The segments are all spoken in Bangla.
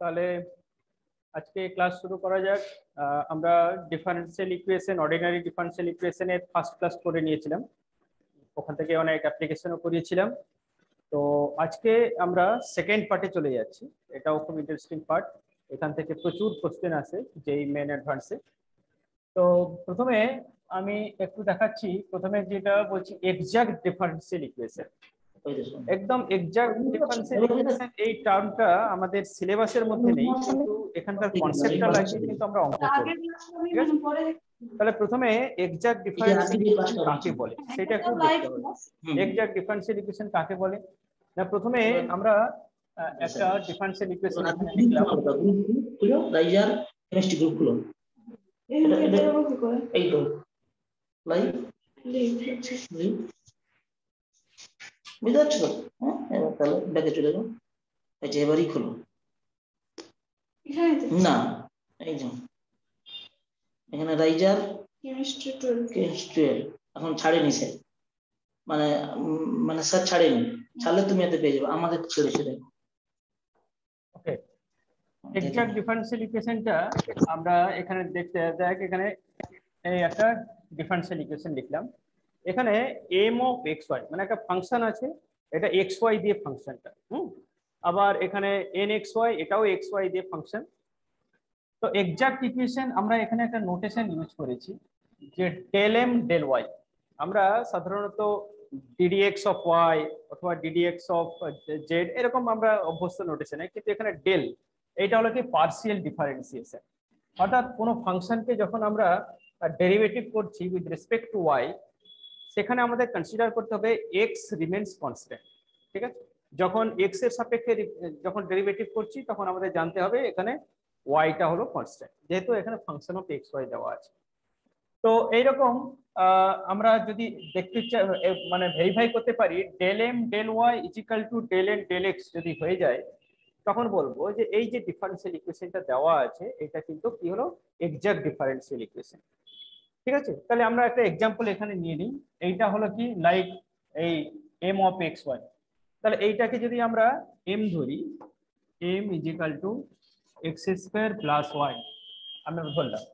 তাহলে আজকে ক্লাস শুরু করা যাক। আমরা ডিফারেন্সিয়াল ইকুয়েশন অর্ডিনারি ডিফারেন্সিয়াল ইকুয়েশনের ফার্স্ট ক্লাস করে নিয়েছিলাম। ওখান থেকে অনেক অ্যাপ্লিকেশনও করিয়েছিলাম। তো আজকে আমরা সেকেন্ড পার্টে চলে যাচ্ছি। এটাও খুব ইন্টারেস্টিং পার্ট এখান থেকে প্রচুর কোশ্চেন আসে যেই মেন অ্যাডভান্সে তো প্রথমে আমি একটু দেখাচ্ছি। প্রথমে যেটা বলছি এক্সাক্ট ডিফারেন্সিয়াল ইকুয়েশন একদম এক্সাক্ট ইকুয়েশন এই টার্মটা আমাদের সিলেবাসের মধ্যে নেই কিন্তু এখানকার কনসেপ্টটা লাগছে কিন্তু আমরা অঙ্ক করব তাহলে প্রথমে এক্সাক্ট ডিফারেন্সিয়াল ইকুয়েশন কাকে বলে? সেটা একটু দেখতে হবে। এক্সাক্ট ডিফারেন্সিয়াল ইকুয়েশন কাকে বলে? না প্রথমে আমরা একটা ডিফারেন্সিয়াল ইকুয়েশন এখানে লিখলাম। খুলো রাইজার কেমিস্ট্রি গ্রুপ খুলো। এই তো। লিভ বুঝতে পারছ তো? হ্যাঁ এবার তাহলে ব্যাকে চলে যাও। এই যে এবারই খুলো। না এই যে। এখানে রাইজার এখন ছাড়েনি স্যার মানে মানে স্যার ছাড়েনি। ছাড়লে তুমি এতে পেয়ে যাবে। আমাদের ছেড়েছে দেখো। ওকে এক্সাক্ট ডিফারেন্সিয়াল ইকুয়েশনটা আমরা এখানে দেখতে দেখ এখানে এই একটা ডিফারেন্সিয়াল ইকুয়েশন লিখলাম। এখানে এম অফ এক্স ওয়াই মানে একটা ফাংশন আছে, এটা এক্স ওয়াই দিয়ে ফাংশনটা হুম? আবার এখানে এন এক্স ওয়াই এটাও এক্স ওয়াই দিয়ে ফাংশন তো এক্সাক্ট ইকুয়েশন আমরা এখানে একটা নোটেশন ইউজ করেছি, যে ডেল এম ডেল ওয়াই আমরা সাধারণত D D X of Y অথবা D D X of Z এরকম আমরা অভ্যস্ত নোটেশনে কিন্তু এখানে ডেল এইটা হলো কি পার্সিয়াল ডিফারেন্সিয়েশন অর্থাৎ কোনো ফাংশনকে যখন আমরা ডেরিভেটিভ করছি উইথ রেসপেক্ট টু ওয়াই সেখানে আমাদের কনসিডার করতে হবে এক্স রিমেন্স কনস্ট্যান্ট ঠিক আছে? যখন এক্সের সাপেক্ষে যখন ডেরিভেটিভ করছি, তখন আমাদের জানতে হবে এখানে ওয়াইটা হলো কনস্ট্যান্ট যেহেতু এখানে ফাংশন অফ এক্স ওয়াই দেওয়া আছে। তো এইরকম আমরা যদি দেখতে মানে ভেরিফাই করতে পারি del M del y is equal to del N del x যদি হয়ে যায়, তখন বলব যে এই যে ডিফারেন্সিয়াল ইকুয়েশনটা দেওয়া আছে, এটা কিন্তু কি হলো? এক্সাক্ট ডিফারেন্সিয়াল ইকুয়েশন ঠিক আছে? তাহলে আমরা একটা এক্সাম্পল এখানে নিয়ে নিই। এইটা হলো কি? লাইক এই এম অফ এক্স ওয়াই তাহলে এইটাকে যদি আমরা এম ধরি M is equal to x square plus y আমরা ধরলাম।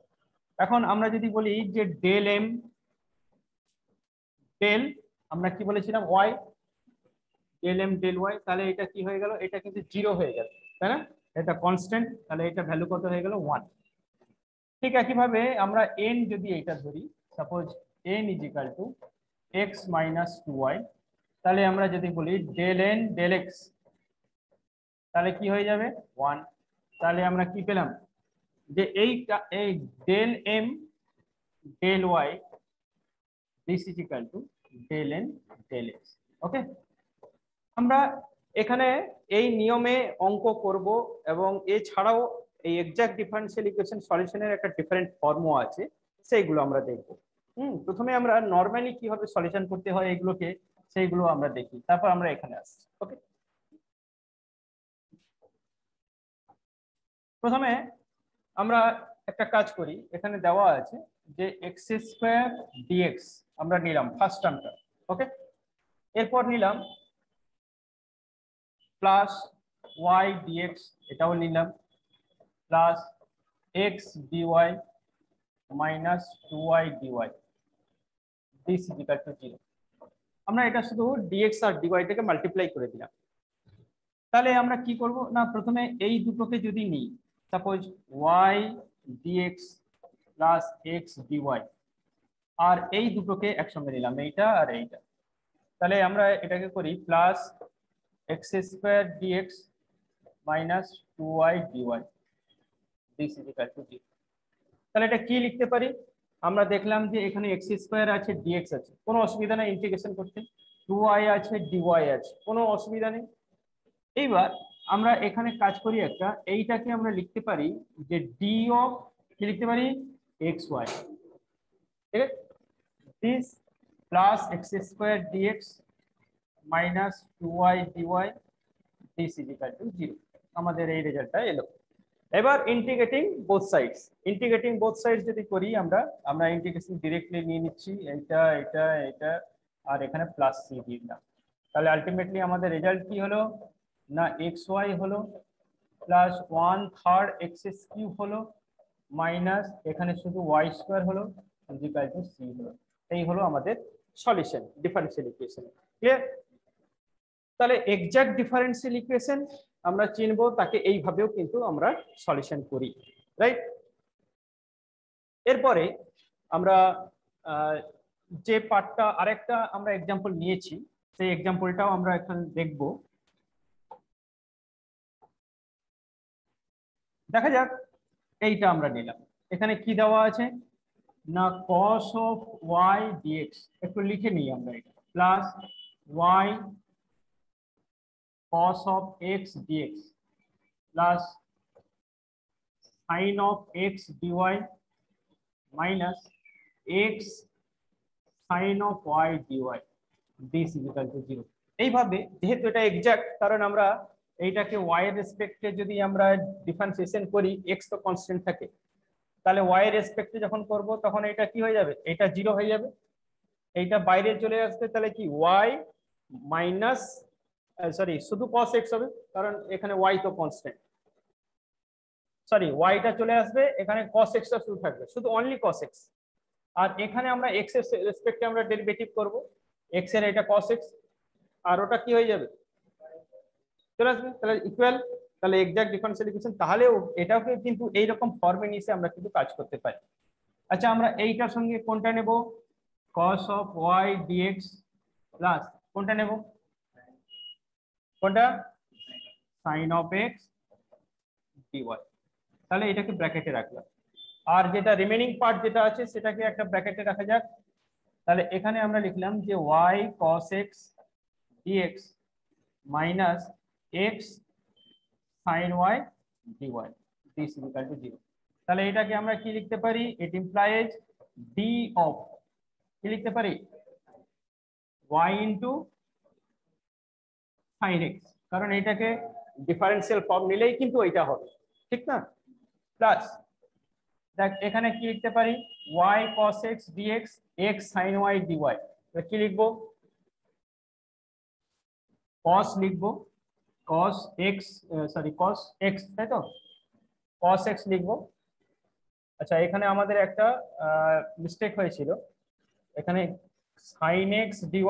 এখন আমরা যদি বলি যে ডেল এম ডেল আমরা কি বলেছিলাম? Y del M del y তাহলে এটা কি হয়ে গেল? এটা কিন্তু জিরো হয়ে গেল। তাই না? এটা কনস্ট্যান্ট তাহলে এটা ভ্যালু কত হয়ে গেল? ওয়ান ঠিক একইভাবে আমরা এন যদি এটা ধরি suppose N is equal to x minus two y তাহলে আমরা যদি বলি ডেল এন ডেল এক্স তাহলে কি হয়ে যাবে? ওয়ান তাহলে আমরা কি পেলাম? যে এইটা, এই del M del y this is equal to del N del x okay আমরা এখানে এই নিয়মে অঙ্ক করব এবং এছাড়াও এই এক্সাক্ট ডিফারেন্সিয়াল ইকুয়েশন সলিউশনের একটা ডিফারেন্ট ফর্মও আছে, সেইগুলো আমরা দেখব। হুম, প্রথমে আমরা নর্মালি কীভাবে সলিউশন করতে হয় এগুলোকে, সেইগুলো আমরা দেখি। তারপর আমরা এখানে আসছি ওকে প্রথমে আমরা একটা কাজ করি, এখানে দেওয়া আছে যে এক্স স্কোয়ার ডিএক্স আমরা নিলাম ফার্স্ট টার্মটা ওকে এরপর নিলাম প্লাস ওয়াই ডিএক্স এটাও নিলাম। Plus x dy minus two y dy this is equal to zero আমরা এটা শুধু ডিএক্স আর ডিওয়াই থেকে মাল্টিপ্লাই করে দিলাম। তাহলে আমরা কি করব? না, প্রথমে এই দুটোকে যদি নিই suppose y dx plus x dy আর এই দুটোকে একসঙ্গে নিলাম, এইটা আর এইটা। তাহলে আমরা এটাকে করি plus x square dx minus two y dy this is equal to zero তাহলে এটা কি লিখতে পারি? আমরা দেখলাম যে এখানে এক্স স্কোয়ার আছে ডিএক্স আছে। কোনো অসুবিধা নেই ইন্টিগ্রেশন করতে টু ওয়াই আছে ডিওয়াই আছে। কোনো অসুবিধা নেই। এইবার আমরা এখানে কাজ করি একটা। এইটাকে আমরা লিখতে পারি যে ডি অফ কি লিখতে পারি? এক্স ওয়াই ঠিক this plus x square dx minus two y dy this is equal to zero আমাদের এই রেজাল্টটা এলো। এবার integrating both sides integrating both sides যদি করি, আমরা আমরা ইন্টিগ্রেশন ডিরেক্টলি নিয়ে নিচ্ছি এটা এটা এটা আর এখানে প্লাস সি দিয়ে দিলাম। তাহলে আলটিমেটলি আমাদের রেজাল্ট কি হলো? না এক্স ওয়াই হলো plus one third x cube হলো মাইনাস এখানে শুধু ওয়াই স্কোয়ার হলো ইজিক্যাল টু সি হলো। এই হলো আমাদের সলিউশন ডিফারেন্সিয়াল ইকুয়েশন ক্লিয়ার তাহলে এক্সাক্ট ডিফারেন্সিয়াল ইকুয়েশন আমরা চিনবো, তাকে এইভাবেও কিন্তু আমরা সলিউশন করি রাইট এরপরে আমরা যে পার্টটা আরেকটা আমরা এক্সাম্পল নিয়েছি, সেই এক্সাম্পলটাও আমরা এখন দেখব। দেখা যাক, এইটা আমরা নিলাম। এখানে কি দেওয়া আছে? না, cos অফ y dx, একটু লিখে নিই আমরা এটা। Plus y cos of x dx plus sin of x dy minus x sin of y dy. This is equal to 0 এইভাবে, যেহেতু এটা এক্সাক্ট কারণ আমরা এইটাকে y এর রেসপেক্টে যদি আমরা ডিফারেন্সিয়েশন করি, x তো কনস্ট্যান্ট থাকে, তাহলে y এর রেসপেক্টে যখন করব, তখন এটা কি হয়ে যাবে? এটা জিরো হয়ে যাবে। এইটা বাইরে চলে আসবে, তাহলে কি? y মাইনাস সরি শুধু cos x হবে, কারণ এখানে y তো কনস্ট্যান্ট সরি ওয়াইটা চলে আসবে, এখানে cos x টা শুধু থাকবে, শুধু অনলি cos x আর এখানে আমরা x এর রেসপেক্টে আমরা ডেরিভেটিভ করব, x এর এটা cos x, আর ওটা কি হয়ে যাবে? চলে আসবে, তাহলে ইকুয়াল তাহলে এক্সাক্ট ডিফারেন্সিয়াল ইকুয়েশন তাহলেও এটাকে কিন্তু এই রকম ফর্মে নিয়ে আমরা কিন্তু কাজ করতে পারি। আচ্ছা আমরা এইটার সঙ্গে কোনটা নেব? cos of y dx plus কোনটা নেব? কোনটা? sin অফ x dy তাহলে এটাকে ব্র্যাকেটে রাখলাম। আর যেটা রিমেনিং পার্ট যেটা আছে, সেটাকে একটা ব্র্যাকেটে রাখা যাক। তাহলে এখানে আমরা লিখলাম যে cos x dx minus x sin y dy this is equal to 0 তাহলে এটাকে আমরা কি লিখতে পারি? ইট ইমপ্লাইজ d অফ কি লিখতে পারি? y into sin x. কারণ এটাকে ডিফারেন্সিয়াল ফর্ম নিলেই কিন্তু এটা হবে। ঠিক না? প্লাস দেখ, এখানে কি লিখতে পারি? Y cos x dx, x sin y dy কি লিখব? Cos লিখব। Cos x sorry cos x, তাই তো? Cos x লিখব। আচ্ছা এখানে আমাদের একটা মিস্টেক হয়েছিল। এখানে sin x dy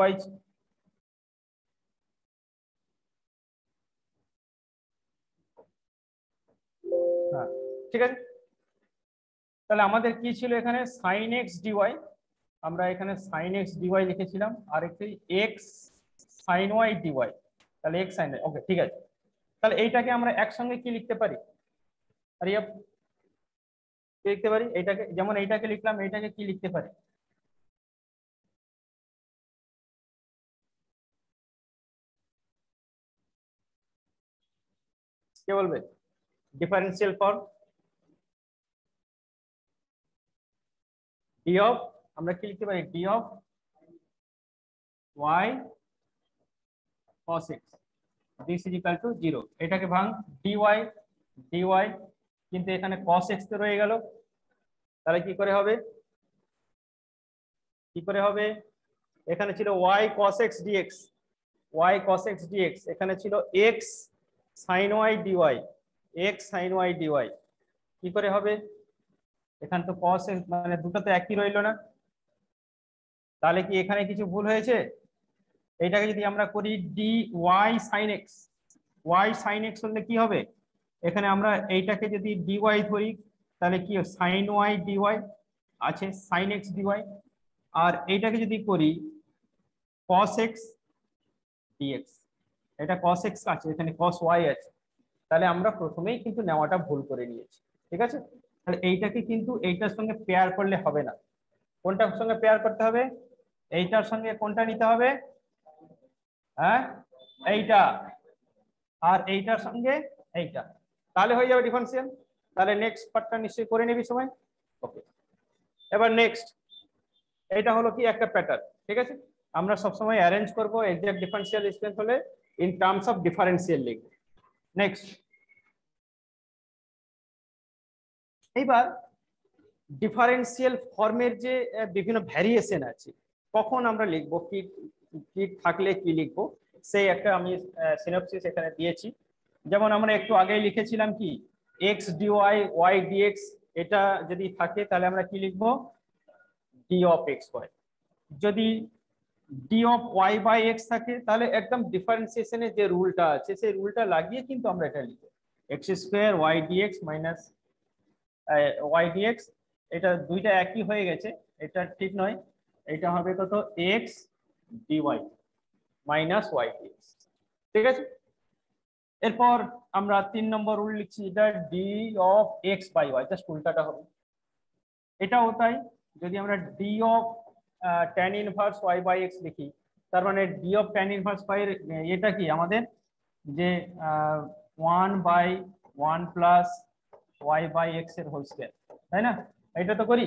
ঠিক আছে? তাহলে আমাদের কি ছিল এখানে? সাইন এক্স ডিওয়াই আমরা এখানে সাইন এক্স ডিওয়াই লিখেছিলাম। আর একটি এক্স সাইন ওয়াই ডিওয়াই তাহলে x sin ওকে ঠিক আছে। তাহলে এইটাকে আমরা একসঙ্গে কি লিখতে পারি? আর লিখতে পারি? এইটাকে, যেমন এইটাকে লিখলাম, এইটাকে কি লিখতে পারি? কে বলবে? ডিফারেন্সিয়াল ফর্ম ডি অফ আমরা কি লিখতে পারি? D of y cos x this is equal to 0 এটাকে ভাঙ, dy dy, কিন্তু এখানে cos x তো রয়ে গেল। তাহলে কি করে হবে? কি করে হবে? এখানে ছিল y cos x dx y cos x dx এখানে ছিল x sin y dy x sin y dy কি করে হবে? এখানে তো কস মানে দুটো তো একই রইল না। তাহলে কি এখানে কিছু ভুল হয়েছে? এইটাকে যদি আমরা করি d y sine x y sine x হলে কি হবে? এখানে আমরা এইটাকে যদি ডি ওয়াই ধরি, তাহলে কি সাইন ওয়াই ডি ওয়াই আছে সাইন এক্স ডি ওয়াই আর এইটাকে যদি করি কস এক্স ডিএক্স এটা কস এক্স আছে, এখানে কস ওয়াই আছে। তাহলে আমরা প্রথমেই কিন্তু নেওয়াটা ভুল করে নিয়েছি, ঠিক আছে? তাহলে এইটাকে কিন্তু এইটার সঙ্গে পেয়ার করলে হবে না। কোনটার সঙ্গে পেয়ার করতে হবে? এইটার সঙ্গে কোনটা নিতে হবে? হ্যাঁ? এইটা। আর এইটার সঙ্গে এইটা। তাহলে হয়ে যাবে ডিফারেন্সিয়াল তাহলে নেক্সট পার্টটা নিশ্চয়ই করে নিবি সময়। ওকে এবার নেক্সট এটা হলো কি? একটা প্যাটার্ন ঠিক আছে? আমরা সবসময় অ্যারেঞ্জ করব এক্সাক্ট ডিফারেন্সিয়াল স্ট্রেন্থ হলে ইন টার্মস অফ ডিফারেন্সিয়াল লিখব নেক্সট এইবার ডিফারেন্সিয়াল ফর্মের যে বিভিন্ন ভ্যারিয়েশন আছে, কখন আমরা লিখব, কি কি থাকলে কি লিখব, সেই একটা আমি সিনপসিস এখানে দিয়েছি। যেমন আমরা একটু আগেই লিখেছিলাম কি এক্স ডিওয়াই ওয়াই ডিএক্স এটা যদি থাকে তাহলে আমরা কি লিখব? ডি অফ এক্স ওয়াই যদি d of y by x থাকে, তাহলে একদম ডিফারেন্সিয়েশনের যে রুলটা আছে, সেই রুলটা লাগিয়ে কিন্তু আমরা এটা লিখব। X square y dx minus y dx এটা দুইটা একই হয়ে গেছে, এটা ঠিক নয়, এটা হবে কত? X dy minus y dx ঠিক আছে? এরপর আমরা তিন নম্বর রুল লিখছি, এটা d of x by y just উল্টাটা হবে। এটাও তাই, যদি আমরা d of tan inverse y by x লিখি, তার মানে d of tan inverse y এটা কি? আমাদের যে one by one plus y by এক্সের হোল স্কোয়ার তাই না? এটা তো করি।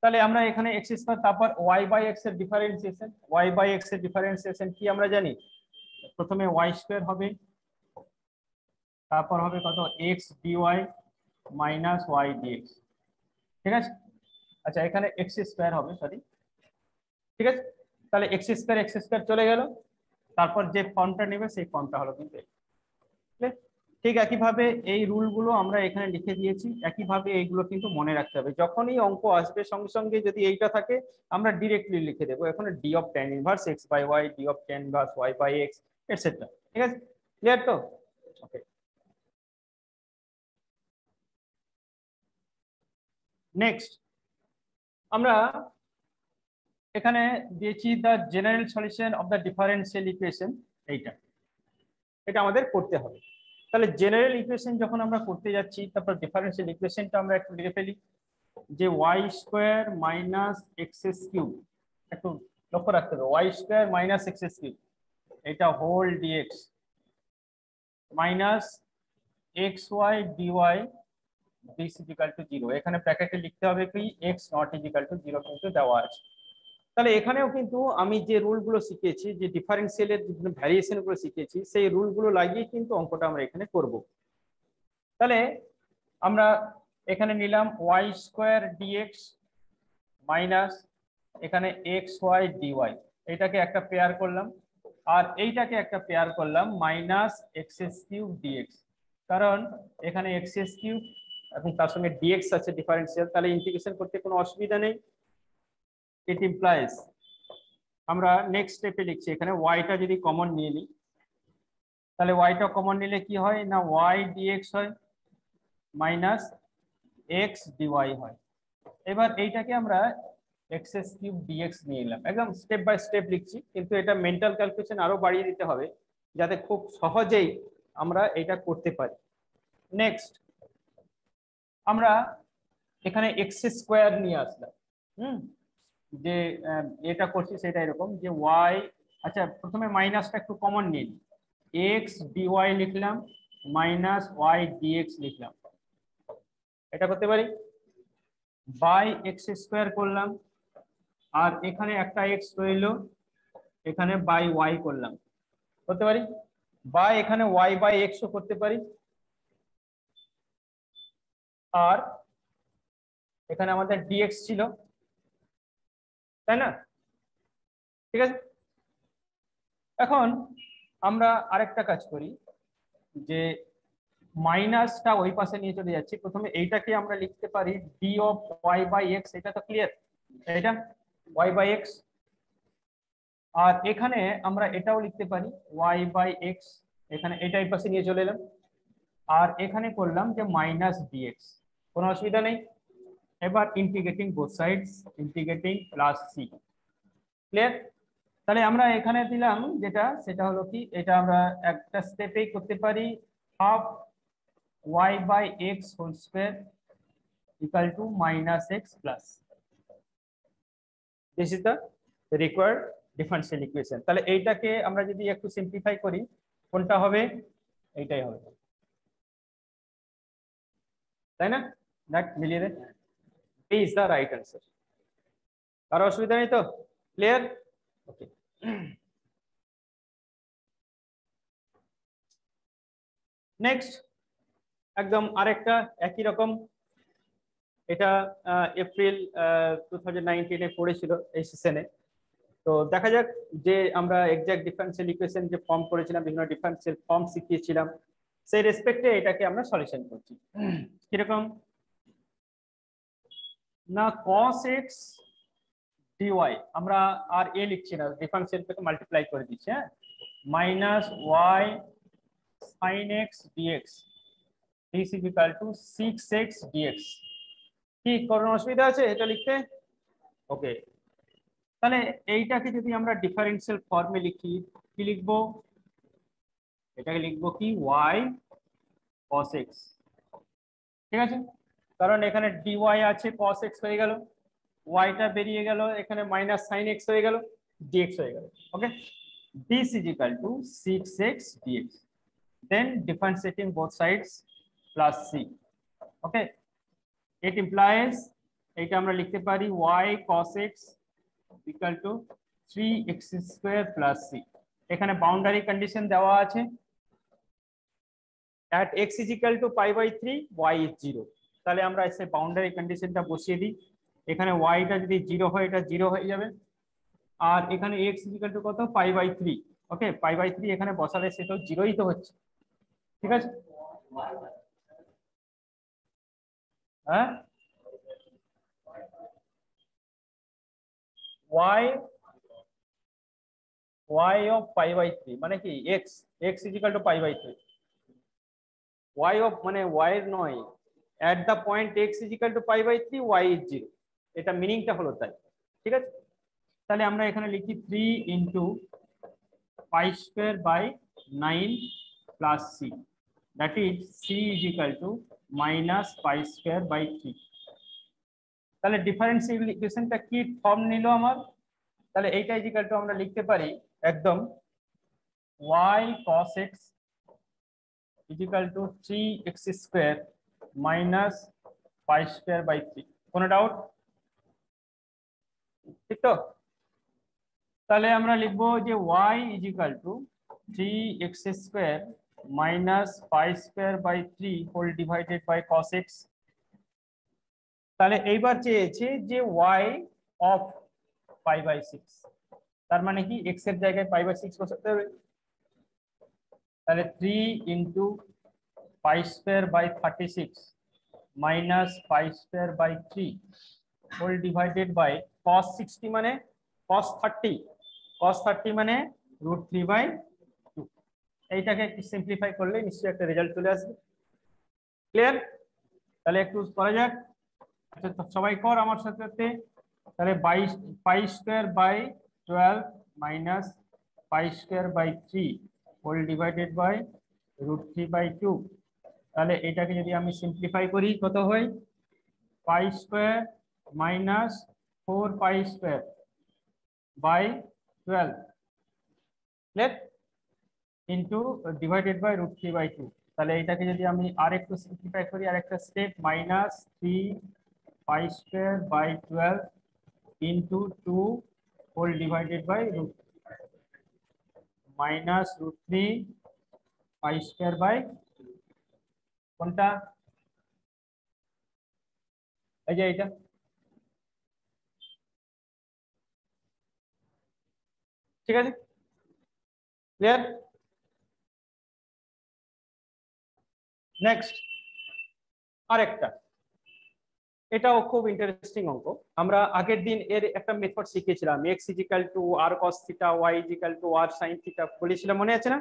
তাহলে আমরা এখানে এক্স স্কোয়ার তারপর ওয়াই বাই এক্সের ডিফারেন্সিয়েশন ওয়াই বাই এক্সের ডিফারেন্সিয়েশন কি আমরা জানি? প্রথমে ওয়াই স্কোয়ার হবে, তারপর হবে কত? X dy minus y dx ঠিক আছে? আচ্ছা এখানে এক্স স্কোয়ার হবে সরি ঠিক আছে? তাহলে এক্স স্কোয়ার এক্স স্কোয়ার চলে গেল, তারপর যে ফর্মটা নেবে, সেই ফর্মটা হলো কিন্তু ঠিক একইভাবে এই রুলগুলো আমরা এখানে লিখে দিয়েছি, একইভাবে এইগুলো কিন্তু মনে রাখতে হবে। যখনই অঙ্ক আসবে সঙ্গে সঙ্গে যদি এইটা থাকে, আমরা ডিরেক্টলি লিখে দেবো, এখানে d of tan inverse x by y d of tan inverse y by x etcetera ঠিক আছে? ক্লিয়ার তো? ওকে নেক্সট আমরা এখানে দিয়েছি the general solution of the differential equation এইটা। এটা আমাদের করতে হবে। তাহলে জেনারেল ইকুয়েশন যখন আমরা করতে যাচ্ছি, তারপর ডিফারেন্সিয়াল ইকুয়েশনটা আমরা একটু লিখে ফেলি। যে y square minus x s q একটু লক্ষ্য রাখতে হবে। Y square minus x s q এটা whole dx minus x y dy this is equal to zero এখানে প্যাকেটে লিখতে হবে কি x not is equal to zero কিন্তু দেওয়া আছে। তাহলে এখানেও কিন্তু আমি যে রুলগুলো শিখেছি যে ডিফারেন্সিয়ালের বিভিন্ন ভ্যারিয়েশনগুলো শিখেছি সেই রুলগুলো লাগিয়ে কিন্তু অঙ্কটা আমরা এখানে করব। তাহলে আমরা এখানে নিলাম Y square D X minus এখানে এক্স ওয়াই ডিওয়াই এটাকে একটা পেয়ার করলাম আর এইটাকে একটা পেয়ার করলাম minus x s cube dx কারণ এখানে এক্স এস কিউব এবং তার সঙ্গে ডিএক্স আছে ডিফারেন্সিয়াল তাহলে ইন্টিগ্রেশন করতে কোনো অসুবিধা নেই। ইট ইমপ্লাইজ আমরা নেক্সট স্টেপে লিখছি, এখানে ওয়াইটা যদি কমন নিয়ে নিই, তাহলে ওয়াইটা কমন নিলে কি হয়? না ওয়াই ডিএক্স হয় মাইনাস এক্স ডিওয়াই হয়। এবার এইটাকে আমরা এক্স এস কিউব ডিএক্স নিয়ে নিলাম। একদম স্টেপ বাই স্টেপ লিখছি, কিন্তু এটা মেন্টাল ক্যালকুলেশন আরও বাড়িয়ে দিতে হবে, যাতে খুব সহজেই আমরা এটা করতে পারি। নেক্সট আমরা এখানে এক্স স্কোয়ার নিয়ে আসলাম। হুম? যে এটা করছি সেটা এরকম যে ওয়াই আচ্ছা প্রথমে মাইনাসটা একটু কমন নিন। এক্স ডিওয়াই লিখলাম মাইনাস ওয়াই ডিএক্স লিখলাম। এটা করতে পারি? বাই এক্স স্কোয়ার করলাম, আর এখানে একটা এক্স রইল, এখানে বাই ওয়াই করলাম। করতে পারি? বা এখানে ওয়াই বাই এক্সও করতে পারি। আর এখানে আমাদের ডিএক্স ছিল। তাই না? ঠিক আছে? এখন আমরা আরেকটা কাজ করি, যে মাইনাসটা ওই পাশে নিয়ে চলে যাচ্ছি। প্রথমে এইটাকে আমরা লিখতে পারি d of y by x এটা তো ক্লিয়ার এটা ওয়াই বাই এক্স আর এখানে আমরা এটাও লিখতে পারি ওয়াই বাই এক্স এখানে এটা এই পাশে নিয়ে চলে এলাম। আর এখানে করলাম যে মাইনাস ডিএক্স কোনো অসুবিধা নেই। এবার integrating both sides integrating plus c clear তাহলে আমরা এখানে দিলাম যেটা, সেটা হলো কি, এটা আমরা একটা স্টেপেই করতে পারি half y by x whole square equal to minus x plus this is the required differential equation তাহলে এইটাকে আমরা যদি একটু সিম্পলিফাই করি, কোনটা হবে? এইটাই হবে। তাই না? দেখ মিলিয়ে দে। এই ইজ দ্য রাইট অ্যান্সার কারও অসুবিধা নেই তো? ক্লিয়ার ওকে নেক্সট একদম আরেকটা একই রকম। এটা এপ্রিল টু থাউজেন্ড নাইনটিনে পড়েছিল এই সেশনে তো দেখা যাক যে আমরা এক্সাক্ট ডিফারেন্সিয়াল ইকুয়েশন যে ফর্ম করেছিলাম, বিভিন্ন ডিফারেন্সিয়াল ফর্ম শিখিয়েছিলাম, সেই রেসপেক্টে এটাকে আমরা সলিউশন করছি। কীরকম? না cos x dy, আমরা আর এ লিখছি না ডিফারেন্সিয়াল থেকে মাল্টিপ্লাই করে দিচ্ছি হ্যাঁ? Minus y sin x dx is equal to 6x dx কি, কোনো অসুবিধা আছে এটা লিখতে? ওকে তাহলে এইটাকে যদি আমরা ডিফারেন্সিয়াল ফর্মে লিখি, কি লিখব? এটাকে লিখব কি? y cos x ঠিক আছে? কারণ এখানে dy আছে cos x হয়ে গেল y টা বেরিয়ে গেল এখানে মাইনাস sin x হয়ে গেল dx হয়ে গেল ওকে this is equal to 6x dx then differentiating both sides plus c okay it implies এটা আমরা লিখতে পারি y cos x equal to 3x square plus c এখানে বাউন্ডারি কন্ডিশন দেওয়া আছে at x is equal to pi by 3 y is 0 তাহলে আমরা এসে বাউন্ডারি কন্ডিশনটা বসিয়ে দিই। এখানে y টা যদি জিরো হয়, এটা জিরো হয়ে যাবে। আর এখানে এক্স is টু কত? pi by 3 okay pi by 3 এখানে বসালে সেটাও জিরোই তো হচ্ছে। ঠিক আছে? হ্যাঁ? y y of pi by 3 মানে কি? X x is to pi by 3 y of মানে ওয়াই নয়। At the point x is equal to pi by 3 y is 0 এটা মিনিংটা হলো তাই, ঠিক আছে? তাহলে আমরা এখানে লিখি 3 into pi square by 9 plus c. That is, c is equal to minus pi square by 3 তাহলে ডিফারেন্সিয়াল ইকুয়েশনটা কি ফর্ম নিল আমার? তাহলে এইটা ইজিক্যাল টু আমরা লিখতে পারি একদম y cos x is equal to 3x square minus pi square by 3 কোনো ডাউট ঠিক তো তাহলে আমরা লিখব যে y is equal to 3x square minus pi square by 3 whole divided by cos x. তাহলে এইবার চেয়েছে যে y of pi by six তার মানে কি? x এর জায়গায় পাই বাই সিক্স বসাতে হবে। তাহলে three into pi square by thirty six minus pi square by three whole divided by cos sixty মানে কস থার্টি কস থার্টি মানে রুট থ্রি বাই টু এইটাকে একটু সিম্পলিফাই করলে নিশ্চয়ই একটা রেজাল্ট চলে আসবে। ক্লিয়ার তাহলে একটু করা যাক। আচ্ছা সবাই কর আমার সাথে তাহলে বাইশ pi square by twelve minus pi square by three whole divided by root three by two তাহলে এটাকে যদি আমি সিম্পলিফাই করি, কত হয়? Pi square minus four pi square by twelve. Into divided by root three by two তাহলে এটাকে যদি আমি আর একটু সিম্পলিফাই করি আর একটা step minus three pi square by 12 into 2 whole divided by root minus root 3 pi square by কোনটা? এই যে এটা ঠিক আছে? ক্লিয়ার নেক্সট আরেকটা। এটাও খুব ইন্টারেস্টিং অঙ্ক। আমরা আগের দিন এর একটা মেথড শিখেছিলাম। X is equal to r cos theta y is equal to r sine theta বলেছিলাম, মনে আছে না?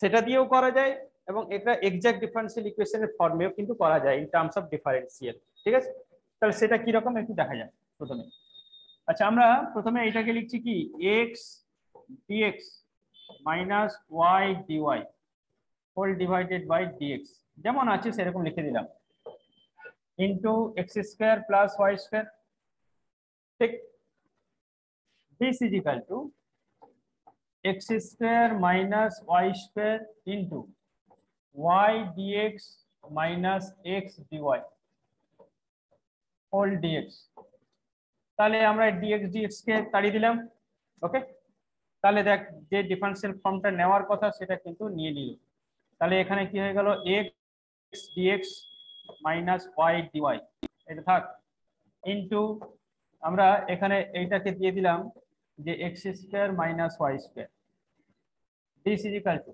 সেটা দিয়েও করা যায়। এবং এটা এক্সাক্ট ডিফারেন্সিয়াল ইকুয়েশনের ফর্মেও কিন্তু করা যায় ইন টার্মস অফ ডিফারেন্সিয়াল ঠিক আছে? তাহলে সেটা কি রকম একটু দেখা যায় প্রথমে। আচ্ছা আমরা প্রথমে এটাকে লিখছি কি? X dx minus y dy whole divided by dx যেমন আছে সেরকম লিখে দিলাম। into x square plus y square ঠিক? this is equal to x square minus y square into y dx minus x dy, whole dx. তাহলে আমরা dx dx কে তাড়িয়ে দিলাম ওকে তাহলে দেখ, যে ডিফারেন্সিয়াল ফর্মটা নেওয়ার কথা সেটা কিন্তু নিয়ে নিল। তাহলে এখানে কি হয়ে গেল? x dx minus y dy এটা থাক ইন্টু আমরা এখানে এইটাকে দিয়ে দিলাম যে x square minus y square this is equal to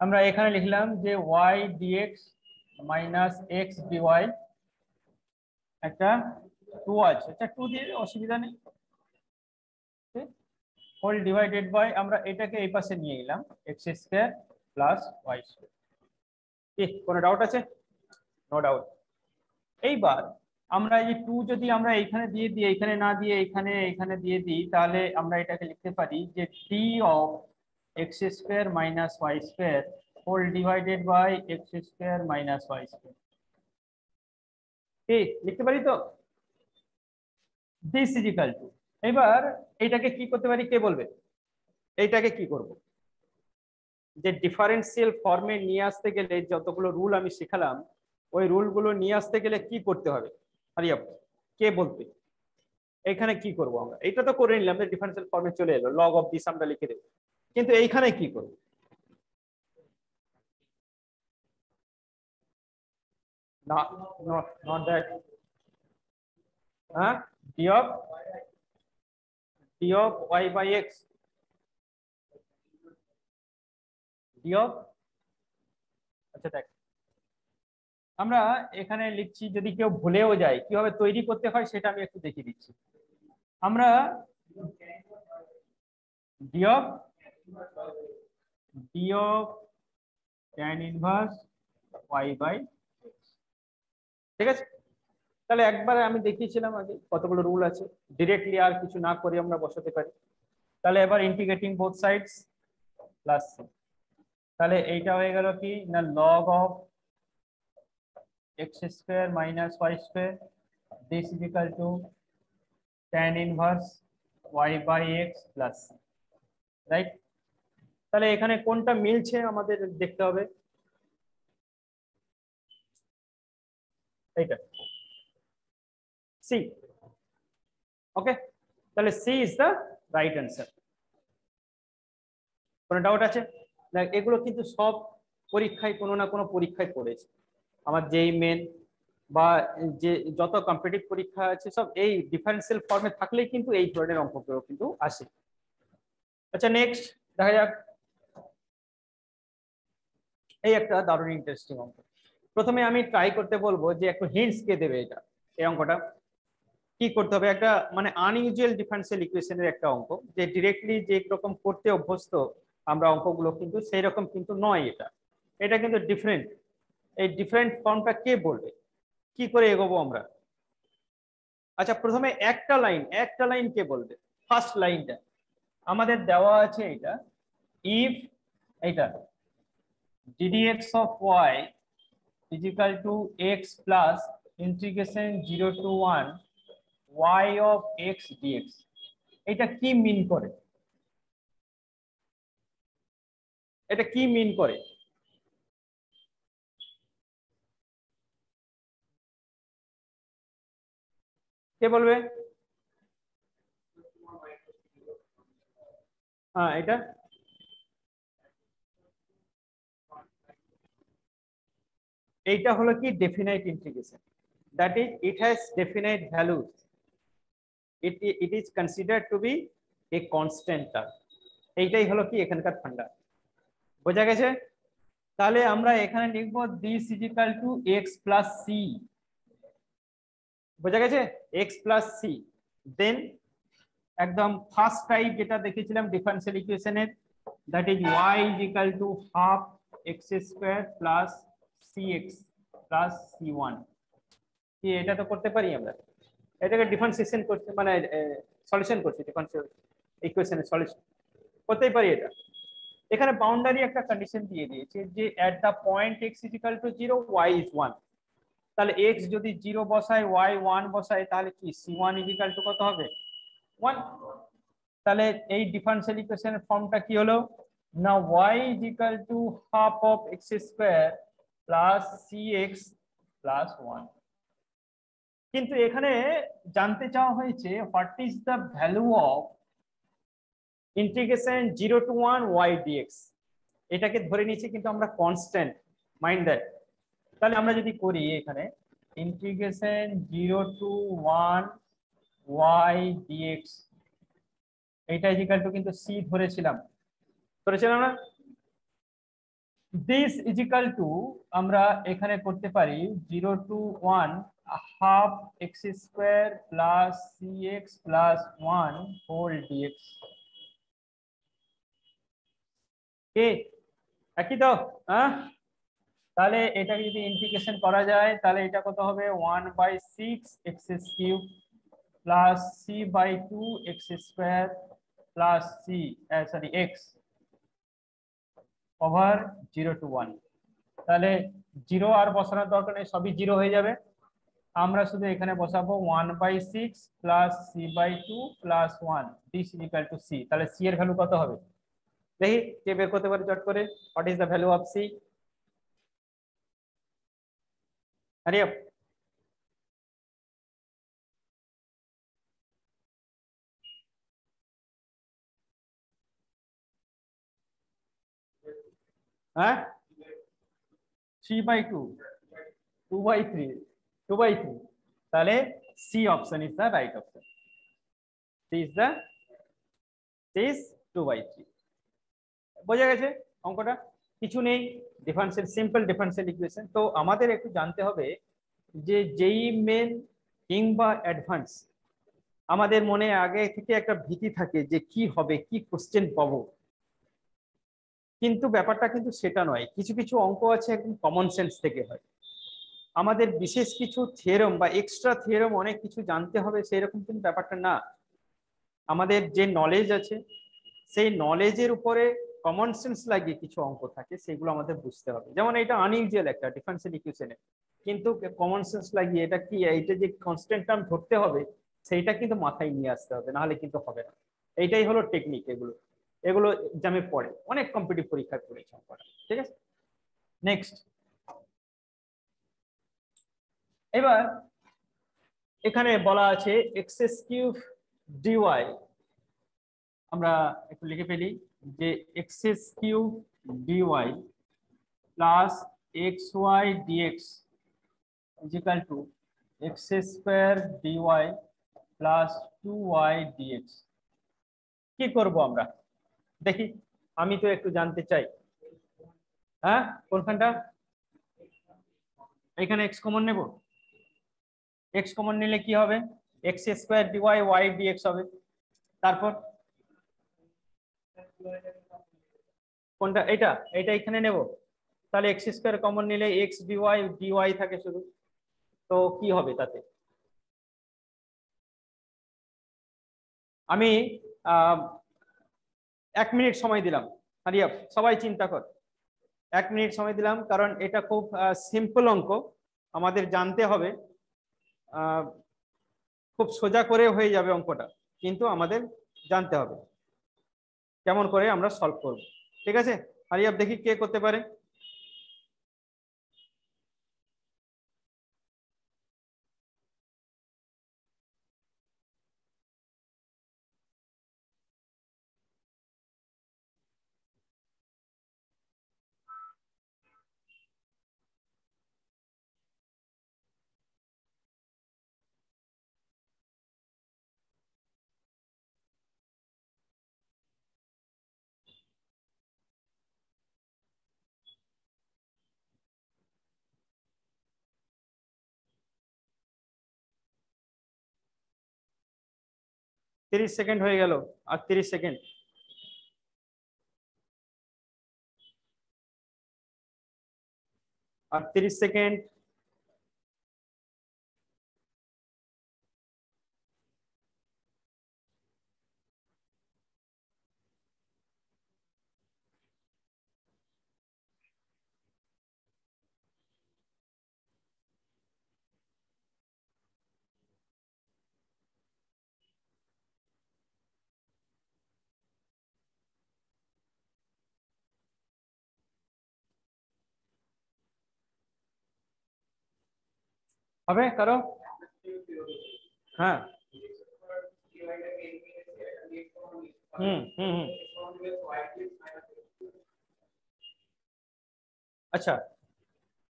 আমরা এখানে লিখলাম যে y dx minus x dy একটা টু আছে। আচ্ছা টু দিয়ে অসুবিধা নেই। হোল ডিভাইডেড বাই আমরা এটাকে এই পাশে নিয়ে এলাম x square plus y square কোনো ডাউট আছে? নো ডাউট এইবার আমরা এই টু যদি আমরা এইখানে দিয়ে দিই, এইখানে না দিয়ে, এইখানে এইখানে দিয়ে দিই, তাহলে আমরা এটাকে লিখতে পারি যে d of x square minus y square whole divided by x square minus y square কি লিখতে পারি তো? দিস ইজ টু এবার এটাকে কি করতে পারি? কে বলবে? এইটাকে কি করব? যে ডিফারেন্সিয়াল ফর্মে নিয়ে আসতে গেলে যতগুলো রুল আমি শেখালাম, ওই রুলগুলো নিয়ে আসতে গেলে কি করতে হবে? হারিয়াপ কে বলবে? এখানে কি করব আমরা? এটা তো করে নিলাম যে ডিফারেন্সিয়াল ফর্মে চলে এলো। লগ অফ দিস আমরা লিখে দেব। কিন্তু এইখানে কি অফ আচ্ছা দেখ। আমরা এখানে লিখছি, যদি কেউ ভুলেও যায়, কীভাবে তৈরি করতে হয় সেটা আমি একটু দেখিয়ে দিচ্ছি। আমরা of d of tan inverse y by ঠিক আছে? তাহলে একবার আমি দেখিয়েছিলাম আগে কতগুলো রুল আছে। ডিরেক্টলি আর কিছু না করে আমরা বসাতে পারি। তাহলে এবার ইন্টিগ্রেটিং বোথ সাইডস প্লাস তাহলে এইটা হয়ে গেল কি? না log of x square minus y square this is equal to tan inverse y by x plus right তাহলে এখানে কোনটা মিলছে আমাদের দেখতে হবে। এইটা। সি ওকে তাহলে c is the right answer কোনো ডাউট আছে? দেখ এগুলো কিন্তু সব পরীক্ষায় কোনো না কোনো পরীক্ষায় পড়েছে। আমার যেই মেন বা যে যত কম্পিটিভ পরীক্ষা আছে, সব এই ডিফারেন্সিয়াল ফর্মে থাকলেই কিন্তু এই ধরনের অঙ্কগুলো কিন্তু আসে। আচ্ছা নেক্সট দেখা যাক। এই একটা দারুণ ইন্টারেস্টিং অঙ্ক প্রথমে আমি ট্রাই করতে বলব যে একটু হিন্টস কে দেবে এটা, এই অঙ্কটা কি করতে হবে? একটা মানে আনইউজুয়াল ডিফারেন্সিয়াল ইকুয়েশনের একটা অঙ্ক যে ডিরেক্টলি যে রকম করতে অভ্যস্ত আমরা অঙ্কগুলো কিন্তু সেই রকম কিন্তু নয় এটা। এটা কিন্তু ডিফারেন্ট এই ডিফারেন্ট ফর্মটা কে বলবে? কি করে এগোবো আমরা? আচ্ছা প্রথমে একটা লাইন একটা লাইন কে বলবে? ফার্স্ট লাইনটা আমাদের দেওয়া আছে এটা ইফ এইটা। Ddx of y is equal to x plus integration 0 to 1 y of x dx এটা কি মিন করে এটা কি মিন করে কে বলবে হ্যাঁ এটা এইটা হলো কি definite integration that is it has definite values it it is consider to be a constant term এইটাই হলো কি এখানকার ফান্ডা। বোঝা গেছে? তাহলে আমরা এখানে লিখব this is equal to x plus c বোঝা গেছে? এক্স প্লাস সি দেন একদম ফার্স্ট টাইপ যেটা দেখেছিলাম ডিফারেন্সিয়াল ইকুয়েশনের that is y is equal to half x square plus cx plus c1 কি এটা তো করতে পারি আমরা? এটাকে ডিফারেন্সিয়েশন করতে মানে সলিউশন করছি ডিফারেন্সিয়াল ইকুয়েশনের সলিউশন করতেই পারি এটা। এখানে বাউন্ডারি একটা কন্ডিশন দিয়ে দিয়েছে যে at the point x is equal to 0 y is 1 তাহলে x যদি 0 বসায়, y 1 বসায়, তাহলে কি c1 ইজ ইকুয়াল টু কত হবে? 1 তাহলে এই ডিফারেন্সিয়াল ইকুয়েশনের ফর্মটা কি হলো? না y is equal to half of x square plus c x plus one কিন্তু এখানে জানতে চাওয়া হয়েছে what is the value of integration zero to one y dx এটাকে ধরে নিয়েছি, কিন্তু আমরা কনস্ট্যান্ট মাইন্ড দ্যাট তাহলে আমরা যদি করি এখানে integration zero to one y dx এইটা ইজিক্যাল টু কিন্তু সি ধরেছিলাম। ধরেছিলাম না? দিস ইজিক্যাল টু আমরা এখানে করতে পারি zero to one half x square plus c x plus one whole dx কে একই তো? হ্যাঁ? তাহলে এটাকে যদি ইন্টিগ্রেশন করা যায়, তাহলে এটা কত হবে? One by six x cube plus c by two x square plus c sorry x over zero to one তাহলে জিরো আর বসানোর দরকার নেই, সবই জিরো হয়ে যাবে। আমরা শুধু এখানে বসাবো one by six plus c by two plus one this equal to c তাহলে সি এর ভ্যালু কত হবে? দেখি কে বের করতে পারে চট করে। What is the value of c Hurry হ্যাঁ? Three by two two by three two by three তাহলে c option is the right option c is the is two by three বোঝা গেছে অঙ্কটা? কিছু নেই ডিফারেন্সিয়াল সিম্পল ডিফারেন্সিয়াল ইকুয়েশন তো আমাদের একটু জানতে হবে যে যেই মেন কিংবা অ্যাডভান্স আমাদের মনে আগে থেকে একটা ভীতি থাকে যে কি হবে, কি কোশ্চেন পাবো। কিন্তু ব্যাপারটা কিন্তু সেটা নয়। কিছু কিছু অঙ্ক আছে একদম কমন সেন্স থেকে হয়। আমাদের বিশেষ কিছু থিওরম বা এক্সট্রা থিওরম অনেক কিছু জানতে হবে সেই রকম কিন্তু ব্যাপারটা না। আমাদের যে নলেজ আছে, সেই নলেজের উপরে কমন সেন্স লাগিয়ে কিছু অঙ্ক থাকে, সেগুলো আমাদের বুঝতে হবে। যেমন এটা আনইউজুয়াল একটা ডিফারেন্সিয়াল ইকুয়েশনে কিন্তু কমন সেন্স লাগিয়ে এটা কি, এইটা যে কনস্ট্যান্ট টার্ম ধরতে হবে, সেইটা কিন্তু মাথায় নিয়ে আসতে হবে, নাহলে কিন্তু হবে না। এইটাই হলো টেকনিক এগুলো। এগুলো এক্সামে পড়ে। অনেক কম্পিটিভ পরীক্ষায় পড়েছে ঠিক আছে? নেক্সট এবার এখানে বলা আছে এক্সএস কিউব ডিওয়াই আমরা একটু লিখে ফেলি যে x s cube dy plus x y dx is equal to x square dy plus two y dx কি করব আমরা? দেখি, আমি তো একটু জানতে চাই। হ্যাঁ কোনখানটা? এখানে এক্স কমন নেব। এক্স কমন নিলে কি হবে? X square dy y dx হবে। তারপর? কোনটা? এটা এটা এখানে নেব। তাহলে এক্স স্কোয়ার কমন নিলে এক্স ডিওয়াই ডিওয়াই থাকে শুধু। তো কি হবে তাতে? আমি এক মিনিট সময় দিলাম। হারিয়া, সবাই চিন্তা কর। এক মিনিট সময় দিলাম, কারণ এটা খুব সিম্পল অঙ্ক। আমাদের জানতে হবে খুব সোজা করে হয়ে যাবে অঙ্কটা, কিন্তু আমাদের জানতে হবে। কেমন করে আমরা সলভ করব। ঠিক আছে? হারিয়াব দেখি কে করতে পারে। তিরিশ সেকেন্ড হয়ে গেল আর তিরিশ সেকেন্ড। আর তিরিশ সেকেন্ড হবে কারও হ্যাঁ হুম হুম হুম আচ্ছা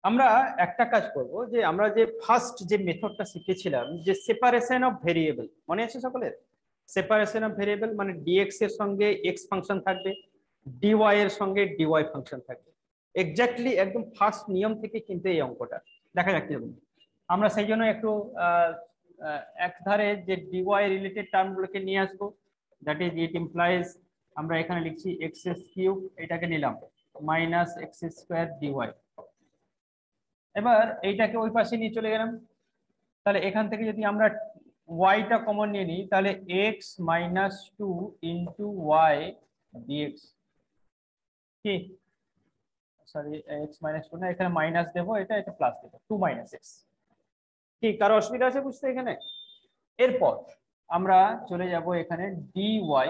আমরা একটা কাজ করব যে আমরা যে ফার্স্ট যে মেথডটা শিখেছিলাম, যে সেপারেশন অফ ভেরিয়েবল মনে আছে সকলের? সেপারেশন অফ ভেরিয়েবল মানে ডিএক্স এর সঙ্গে এক্স ফাংশন থাকবে ডিওয়াই এর সঙ্গে ডিওয়াই ফাংশন থাকবে। এক্স্যাক্টলি একদম ফার্স্ট নিয়ম থেকে কিন্তু এই অঙ্কটা। দেখা যাক কীরকম। আমরা সেই জন্য একটু এক ধারে যে ডিওয়াই রিলেটেড টার্মগুলোকে নিয়ে আসব দ্যাট ইজ ইট ইমপ্লাইজ আমরা এখানে লিখছি এক্স এস কিউব এটাকে নিলাম মাইনাস এক্স স্কোয়ার ডিওয়াই এবার এইটাকে ওই পাশে নিয়ে চলে গেলাম। তাহলে এখান থেকে যদি আমরা ওয়াইটা কমন নিয়ে নিই, তাহলে x minus two into y dx কি? সরি এক্স মাইনাস টু না, এখানে মাইনাস দেবো, এটা এটা প্লাস দেবো টু মাইনাস এক্স ঠিক কারও অসুবিধা আছে বুঝতে এখানে? এরপর আমরা চলে যাব এখানে d y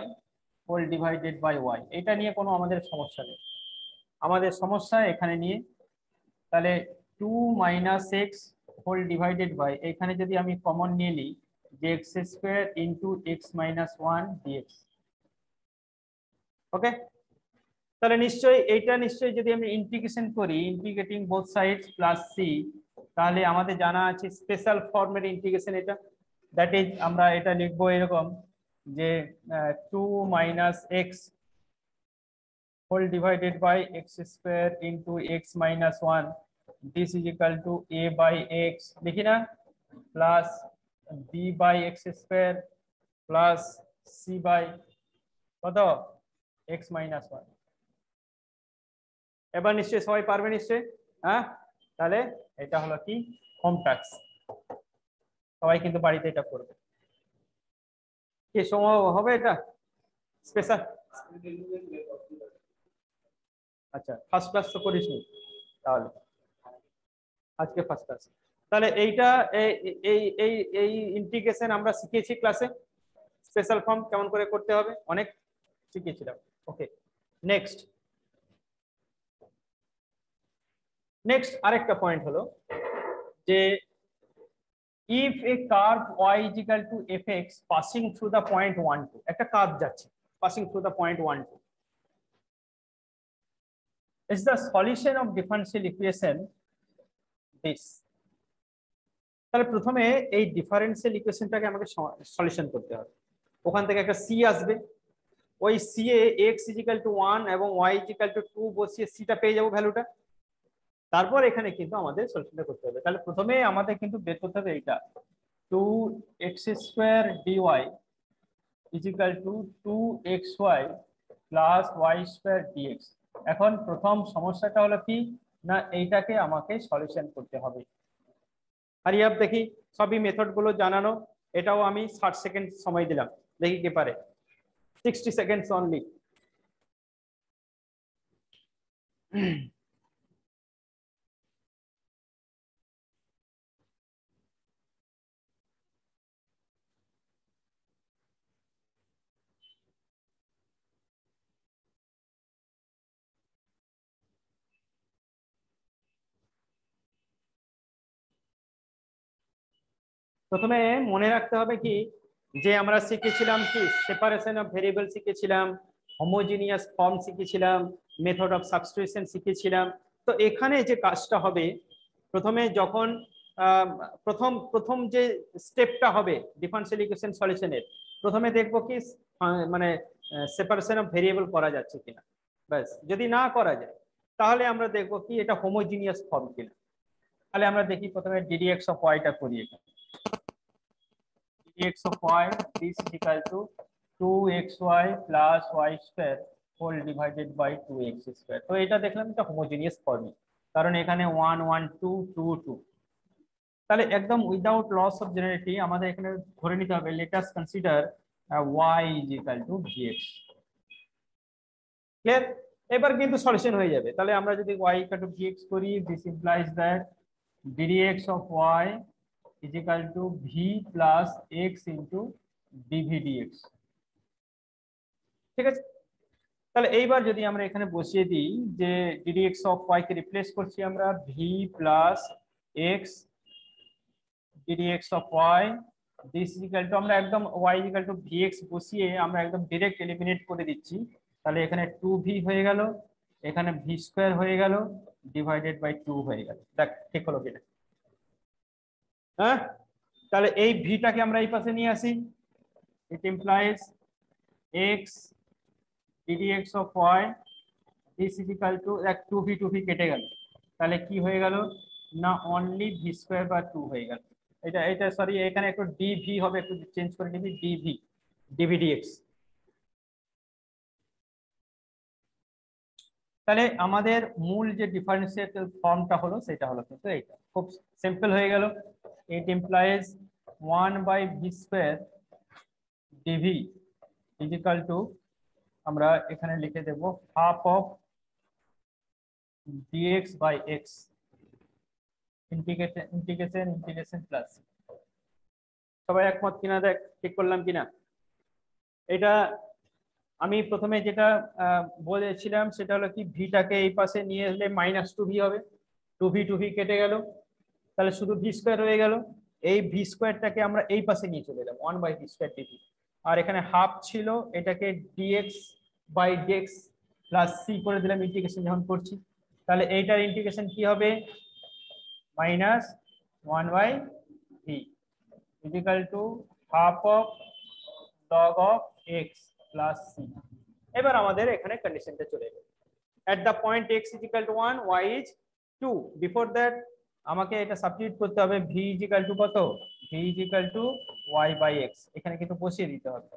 whole divided by y এটা নিয়ে কোনো আমাদের সমস্যা নেই। আমাদের সমস্যা এখানে নিয়ে, তাহলে two minus x whole divided by এখানে যদি আমি কমন নিয়ে নিই যে x square into x minus one dx okay তাহলে নিশ্চয়ই, এইটা নিশ্চয়ই যদি আমি ইন্টিগ্রেশন করি integrating both sides plus c তাহলে আমাদের জানা আছে স্পেশাল ফর্মের ইন্টিগ্রেশন এটা। দ্যাট ইজ আমরা এটা লিখব এরকম যে two minus x whole divided by x square into x minus one this is equal to a by x লিখি না? Plus b by x square plus c by কত? এক্স মাইনাস ওয়ান এবার নিশ্চয়ই সবাই পারবে নিশ্চয়ই? হ্যাঁ? তাহলে এটা হলো কি? হোম টাস্ক সবাই কিন্তু বাড়িতে এটা করবে। কি, সময় হবে এটা? স্পেশাল আচ্ছা ফার্স্ট ক্লাস তো করিস নি, তাহলে। আজকে ফার্স্ট ক্লাস তাহলে এইটা, এই এই এই ইন্টিগ্রেশন আমরা শিখেছি ক্লাসে স্পেশাল ফর্ম কেমন করে করতে হবে? অনেক শিখেছিলাম। ওকে নেক্সট নেক্সট আরেকটা পয়েন্ট হলো যে if a curve y is to f x passing through the point 1 two একটা কার্ভ যাচ্ছে passing through the point 1 2 is the solution of differential equation this? তাহলে প্রথমে এই ডিফারেন্সিয়াল ইকুয়েশনটাকে আমাকে সলিউশন করতে হবে। ওখান থেকে একটা সি আসবে। ওই c A x is equal to one এবং ওয়াই ইজিক্যাল টু টু বসিয়ে সিটা পেয়ে যাব ভ্যালুটা তারপর এখানে কিন্তু আমাদের সলিউশনটা করতে হবে। তাহলে প্রথমে আমাদের কিন্তু বের করতে হবে এইটা। Two x square dy equal to two x y plus y square dx এখন প্রথম সমস্যাটা হলো কি? না, এইটাকে আমাকে সলিউশন করতে হবে। হারিয়াব দেখি, সবই মেথডগুলো জানানো। এটাও আমি ষাট সেকেন্ড সময় দিলাম। দেখি কি পারে। সিক্সটি সেকেন্ডস অনলি প্রথমে মনে রাখতে হবে কি? যে আমরা শিখেছিলাম কি? সেপারেশন অফ ভেরিয়েবল শিখেছিলাম হোমোজিনিয়াস ফর্ম শিখেছিলাম মেথড অফ সাবস্টিটিউশন শিখেছিলাম। তো এখানে যে কাজটা হবে, প্রথমে যখন প্রথম প্রথম যে স্টেপটা হবে ডিফারেন্সিয়াল ইকুয়েশন সলিউশনের প্রথমে দেখব কি মানে সেপারেশন অফ ভেরিয়েবল করা যাচ্ছে কিনা। ব্যাস, যদি না করা যায়, তাহলে আমরা দেখব কি, এটা হোমোজিনিয়াস ফর্ম কিনা। তাহলে আমরা দেখি প্রথমে ডিডিএক্স অফ ওয়াইটা করি এখানে। Dx of y this is equal to 2xy plus y square whole divided by 2x square. তো এটা দেখলাম এটা হোমোজেনিয়াস ফর্মে কারণ এখানে 1 1 2 2 2 তাহলে একদম উইদাউট লস অফ জেনারেলিটি আমাদের এখানে ধরে নিতে হবে let us consider y is equal to clear এবার কিন্তু সলিউশন হয়ে যাবে। তাহলে আমরা যদি y equal to gx করি, this implies that ddx of y is equal to v plus x into dv dx. ঠিক আছে? তাহলে এইবার যদি আমরা এখানে বসিয়ে দিই যে ddx of y কে রিপ্লেস করছি আমরা, v plus x ddx of y is equal to, আমরা একদম y equal to vx বসিয়ে আমরা একদম ডাইরেক্ট এলিমিনেট করে দিচ্ছি। তাহলে এখানে 2v হয়ে গেল, এখানে ভি স্কোয়ার হয়ে গেল ডিভাইডেড বাই টু হয়ে গেল। দেখ, ঠিক হলো কিনা। হ্যাঁ? তাহলে এই ভিটাকে আমরা এই পাশে নিয়ে আসি। It implies x ddx of y is equal to, এক 2v 2v কেটে গেল। তাহলে কি হয়ে গেল? না অনলি ভি স্কোয়ার বা টু হয়ে গেল। এটা এটা সরি এখানে একটু ডিভি হবে, একটু চেঞ্জ করে নিবি ডিভি ডিভিডিএক্স তাহলে আমাদের মূল যে ডিফারেন্সিয়েশন ফর্মটা হলো, সেটা হলো কিন্তু এইটা। খুব সিম্পল হয়ে গেল। It implies one by v square dv equal to আমরা এখানে লিখে দেব half of dx by x integration integration integration plus সবাই একমত কিনা দেখ, ঠিক করলাম কিনা? এটা আমি প্রথমে যেটা বলেছিলাম সেটা হলো কি ভিটাকে এই পাশে নিয়ে এলে মাইনাস টু ভি হবে। টু ভি টু ভি কেটে গেল। তাহলে শুধু ভি স্কোয়ার রয়ে গেল। এই ভি স্কোয়ারটাকে আমরা এই পাশে নিয়ে চলে এলাম one by v square dv আর এখানে হাফ ছিল, এটাকে dx by dx plus c করে দিলাম ইন্টিগ্রেশন যখন করছি। তাহলে এইটার ইন্টিগ্রেশন কি হবে? Minus one by v equal to half of log of x plus c এবার আমাদের এখানে কন্ডিশনটা চলে এলো। At the point x is to 1 y is 2 before that আমাকে এটা সাবস্টিটিউট করতে হবে is equal to কত? is equal to y by x এখানে কিন্তু বসিয়ে দিতে হবে।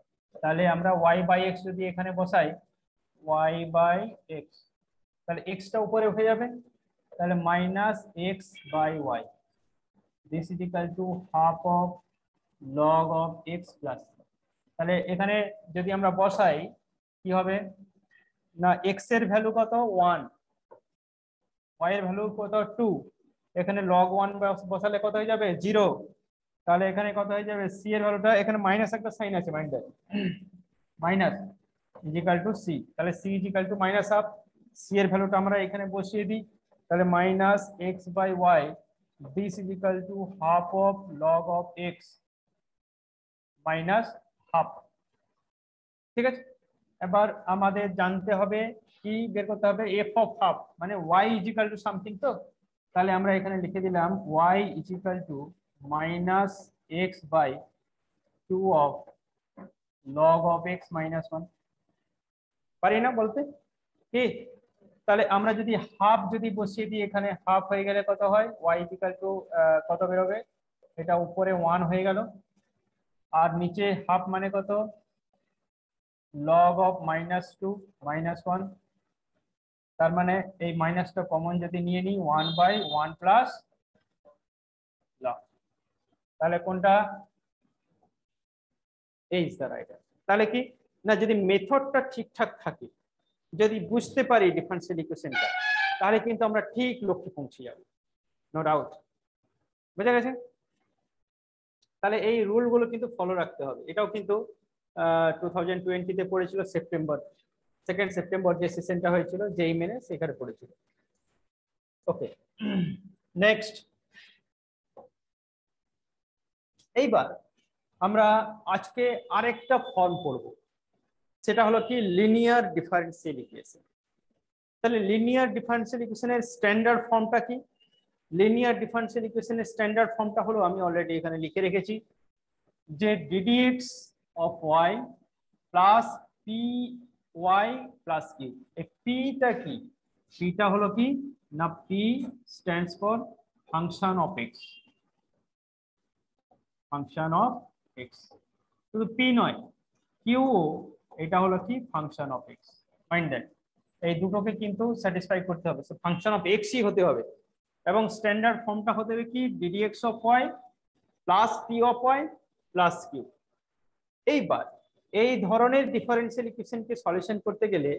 তাহলে আমরা y বাই x যদি এখানে বসাই, y বাই x তাহলে x টা উপরে উঠে যাবে। তাহলে minus x by y this is equal to half of log of x plus তাহলে এখানে যদি আমরা বসাই, কি হবে? না, x এর ভ্যালু কত? 1 y এর ভ্যালু কত? 2 এখানে log 1 বসালে কত হয়ে যাবে? জিরো তাহলে এখানে কত হয়ে যাবে? সি এর ভ্যালুটা এখানে মাইনাস একটা সাইন আছে মাইন্ডে minus is equal to c তাহলে c is equal to minus half c এর ভ্যালুটা আমরা এখানে বসিয়ে দিই। তাহলে minus x by y is equal to half of log of x minus half ঠিক আছে? এবার আমাদের জানতে হবে কি বের করতে হবে? এফ অফ হাফ মানে ওয়াই ইজিক্যাল টু সামথিং তো? তাহলে আমরা এখানে লিখে দিলাম y equal to minus x by two of log of x minus one পারি না বলতে? কি? তাহলে আমরা যদি হাফ যদি বসিয়ে দিই, এখানে হাফ হয়ে গেলে কত হয়? ওয়াই ইজিক্যাল টু কত বেরোবে? এটা উপরে ওয়ান হয়ে গেল। আর নিচে হাফ মানে কত? log of minus 2 minus 1 তার মানে এই মাইনাসটা কমন যদি নিয়ে নিই ওয়ান বাই ওয়ান প্লাস তাহলে কোনটা? এই রাইট তাহলে কি? না, যদি মেথডটা ঠিকঠাক থাকে, যদি বুঝতে পারি ডিফারেন্সিয়াল ইকুয়েশনটা তাহলে কিন্তু আমরা ঠিক লক্ষ্যে পৌঁছে যাব। নো ডাউট বুঝা গেছে? তাহলে এই রুলগুলো কিন্তু ফলো রাখতে হবে। এটাও কিন্তু টু থাউজেন্ড টোয়েন্টিতে পড়েছিল সেপ্টেম্বর সেকেন্ড সেপ্টেম্বর যে সেশনটা হয়েছিল, যেই মেনে সেখানে পড়েছিল। ওকে নেক্সট এইবার আমরা আজকে আরেকটা ফর্ম পড়ব। সেটা হলো কি লিনিয়ার ডিফারেন্সিয়াল ইকুয়েশন তাহলে লিনিয়ার ডিফারেন্সিয়াল ইকুয়েশনের স্ট্যান্ডার্ড ফর্মটা কি? লিনিয়ার ডিফারেন্সিয়াল ইকুয়েশনের স্ট্যান্ডার্ড ফর্মটা হলো, আমি অলরেডি এখানে লিখে রেখেছি যে d dx of y plus p y plus q এই পিটা কি? পিটা হলো কি? না p stands for function of x function of x শুধু পি নয় কিউ এটা হলো কি? Function of x mind that এই দুটোকে কিন্তু স্যাটিসফাই করতে হবে। ফাংশন অফ এক্সই হতে হবে। এবং স্ট্যান্ডার্ড ফর্মটা হতে হবে কি? D dx of y plus p of y plus q এইবার এই ধরনের ডিফারেন্সিয়াল ইকুয়েশনকে সলিউশন করতে গেলে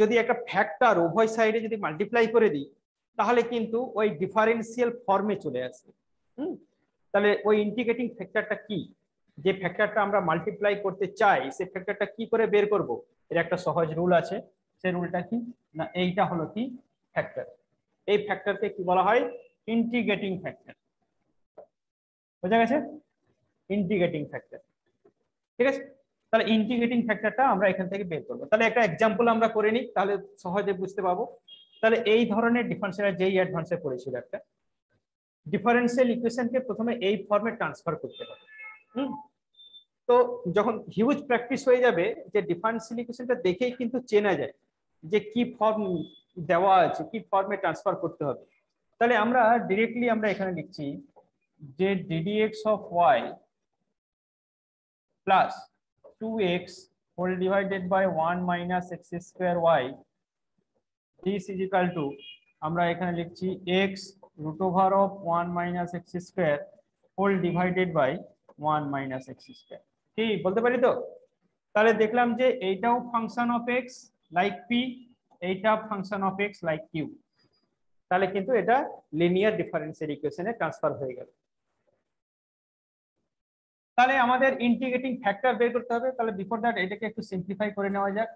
যদি একটা ফ্যাক্টর উভয় সাইডে যদি মাল্টিপ্লাই করে দিই, তাহলে কিন্তু ওই ডিফারেন্সিয়াল ফর্মে চলে আসবে হুম? তাহলে ওই ইন্টিগ্রেটিং ফ্যাক্টরটা কি? যে ফ্যাক্টরটা আমরা মাল্টিপ্লাই করতে চাই সেই ফ্যাক্টরটা কি করে বের করব? এর একটা সহজ রুল আছে। সেই রুলটা কি? না, এইটা হলো কি? ফ্যাক্টর এই ফ্যাক্টরকে কি বলা হয়? ইন্টিগ্রেটিং ফ্যাক্টর বোঝা গেছে? ইন্টিগ্রেটিং ফ্যাক্টর ঠিক আছে? তাহলে ইন্টিগ্রেটিং ফ্যাক্টরটা আমরা এখান থেকে বের করব। তাহলে একটা এক্সাম্পল আমরা করে নিই, তাহলে সহজে বুঝতে পাবো। তাহলে এই ধরনের ডিফারেন্সিয়াল যেই অ্যাডভান্সে পড়েছিল একটা ডিফারেন্সিয়াল ইকুয়েশনকে প্রথমে এই ফর্মে ট্রান্সফার করতে হবে। তো যখন হিউজ প্র্যাকটিস হয়ে যাবে, যে ডিফারেন্সিয়াল ইকুয়েশনটা দেখেই কিন্তু চেনা যায় যে কি ফর্ম দেওয়া আছে, কি ফর্মে ট্রান্সফার করতে হবে। তাহলে আমরা ডিরেক্টলি আমরা এখানে লিখছি যে d dx of y plus two x whole divided by one minus x square y this is equal to আমরা এখানে লিখছি x root over of one minus x square whole divided by one minus x square কি, বলতে পারি তো? তাহলে দেখলাম যে এইটাও function of x like p এইটা function of x like q তাহলে কিন্তু এটা লিনিয়ার ডিফারেন্সিয়াল ইকুয়েশনে ট্রান্সফার হয়ে গেল। তাহলে আমাদের ইন্টিগ্রেটিং ফ্যাক্টর বের করতে হবে। তাহলে বিফোর দ্যাট এটাকে একটু সিম্পলিফাই করে নেওয়া যাক।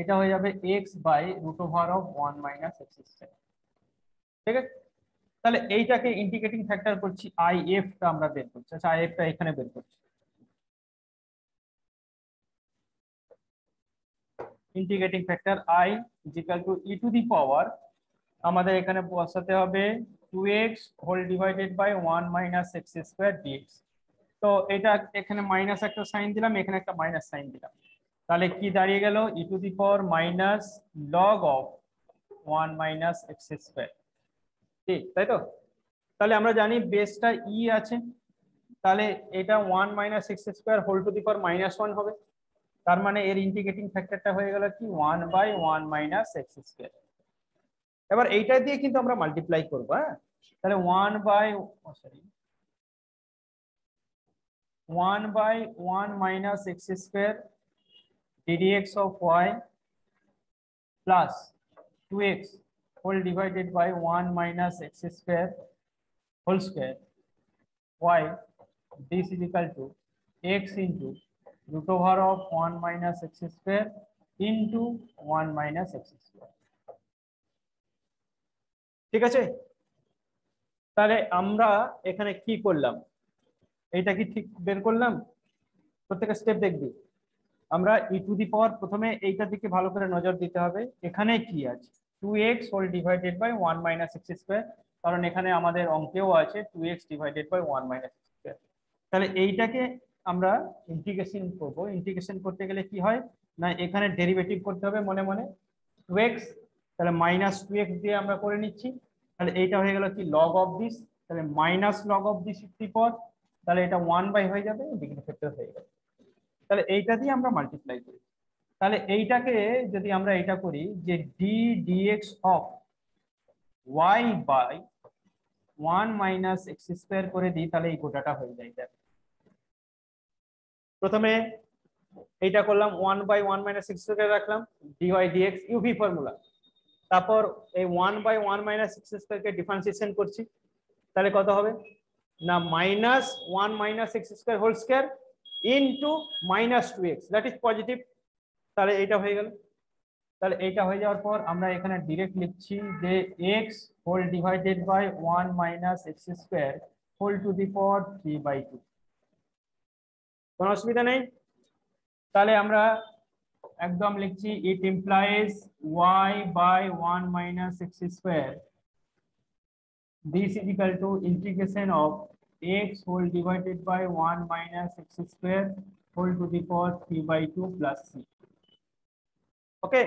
এটা হয়ে যাবে x by root over of one minus x ঠিক আছে? তাহলে এইটাকে ইন্টিগ্রেটিং ফ্যাক্টর করছি আই এফ টা আমরা বের করছি। আচ্ছা আই এফ টা এখানে বের করছি। Integrating factor I is equal to e to the power আমাদের এখানে বসাতে হবে two x whole divided by one minus x square dx তো এটা এখানে মাইনাস একটা সাইন দিলাম, এখানে একটা মাইনাস সাইন দিলাম। তাহলে কি দাঁড়িয়ে গেল? E to the power minus log of one minus x square ঠিক তাই তো? তাহলে আমরা জানি বেসটা ই আছে। তাহলে এটা one minus x square whole to the power minus one হবে। তার মানে এর ইন্টিগ্রেটিং ফ্যাক্টরটা হয়ে গেল কি? One by one minus x square এবার এইটা দিয়ে কিন্তু আমরা মাল্টিপ্লাই করব হ্যাঁ? তাহলে one by sorry one by one minus x square ddx of y plus 2x whole divided by 1 minus x square whole square y this is equal to x into root over of 1 minus x square into 1 minus x square ঠিক আছে তাহলে আমরা এখানে কি করলাম এইটা কি ঠিক বের করলাম? প্রত্যেকটা স্টেপ দেখবি। আমরা ই টু দি পাওয়ার প্রথমে এইটার দিকে ভালো করে নজর দিতে হবে। এখানে কি আছে? Two x whole divided by one minus x square কারণ এখানে আমাদের অঙ্কেও আছে two x divided by one minus x square তাহলে এইটাকে আমরা ইন্টিগ্রেশন করব। ইন্টিগ্রেশন করতে গেলে কি হয়? না, এখানে ডেরিভেটিভ করতে হবে মনে মনে। টু এক্স তাহলে মাইনাস টু এক্স দিয়ে আমরা করে নিচ্ছি। তাহলে এইটা হয়ে গেল কি? লগ অফ দিস তাহলে মাইনাস লগ অফ দিস পর তাহলে এটা ওয়ান বাই হয়ে যাবে ডিগ্রি ফ্যাক্টর হয়ে যাবে। তাহলে এইটা দিয়ে আমরা মাল্টিপ্লাই করি। তাহলে এইটাকে যদি আমরা এটা করি যে d dx of y by one minus x square করে দিই, তাহলে এই গোটাটা হয়ে যায়, দেখ। প্রথমে এইটা করলাম one by one minus x square রাখলাম ডিওয়াই ডিএক্স ইউভি ফর্মুলা তারপর এই one by one minus x স্কোয়ারকে ডিফারেন্সিয়েশন করছি। তাহলে কত হবে? Minus one minus x square whole square into minus two x that is positive তাহলে এইটা হয়ে গেল। তাহলে এইটা হয়ে যাওয়ার পর আমরা এখানে ডিরেক্ট লিখছি যে x whole divided by one minus x square whole to the power three by two কোনো অসুবিধা নেই? তাহলে আমরা একদম লিখছি it implies y by one minus x square this is equal to integration of x whole divided by 1 minus x square whole to the power 3 by 2 plus c okay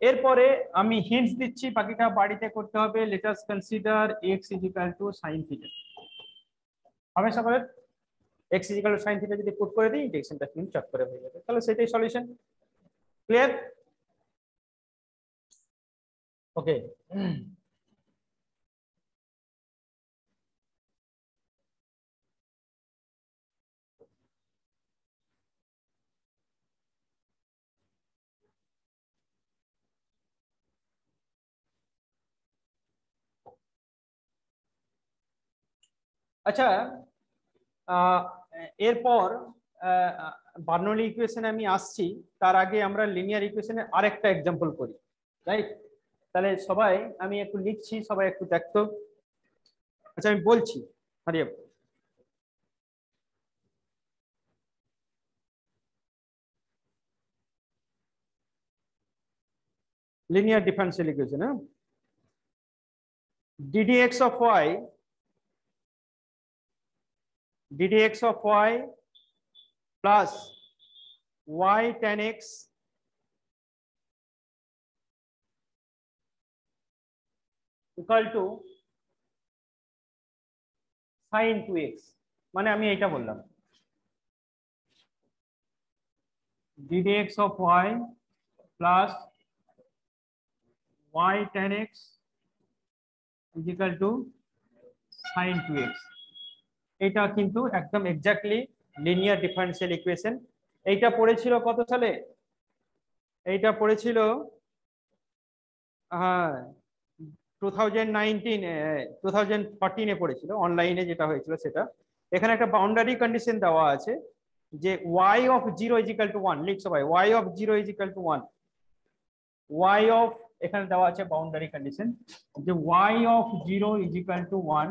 এরপরে আমি হিন্টস দিচ্ছি বাকিটা বাড়িতে করতে হবে let us consider x is equal to sin theta হবে সকলের x is equal to sin theta যদি পুট করে দিই ইন্টিগ্রেশনটা কিন্তু চট করে হয়ে যাবে তাহলে সেটাই সলিউশন ক্লিয়ার ওকে আচ্ছা এরপর বার্নলি ইকুয়েশনে আমি আসছি, তার আগে আমরা লিনিয়ার ইকুয়েশনে আরেকটা এক্সাম্পল করি রাইট তাহলে সবাই, আমি একটু লিখছি, সবাই একটু দেখতো। আচ্ছা আমি বলছি, হারিয়ে linear differential equation হ্যাঁ? huh? ddx of y ddx of y plus y tan x equal to sin 2x মানে আমি এটা বললাম ddx of y plus y tan x is equal to sin 2x এটা কিন্তু একদম এক্স্যাক্টলি লিনিয়ার ডিফারেন্সিয়াল ইকুয়েশন এইটা পড়েছিল কত সালে? এইটা পড়েছিল হ্যাঁ টু থাউজেন্ড নাইনটিন পড়েছিল অনলাইনে যেটা হয়েছিল সেটা। এখানে একটা বাউন্ডারি কন্ডিশন দেওয়া আছে যে y of zero equal to one লিখ সবাই y of zero equal to one y of এখানে দেওয়া আছে বাউন্ডারি কন্ডিশন যে y of zero equal to one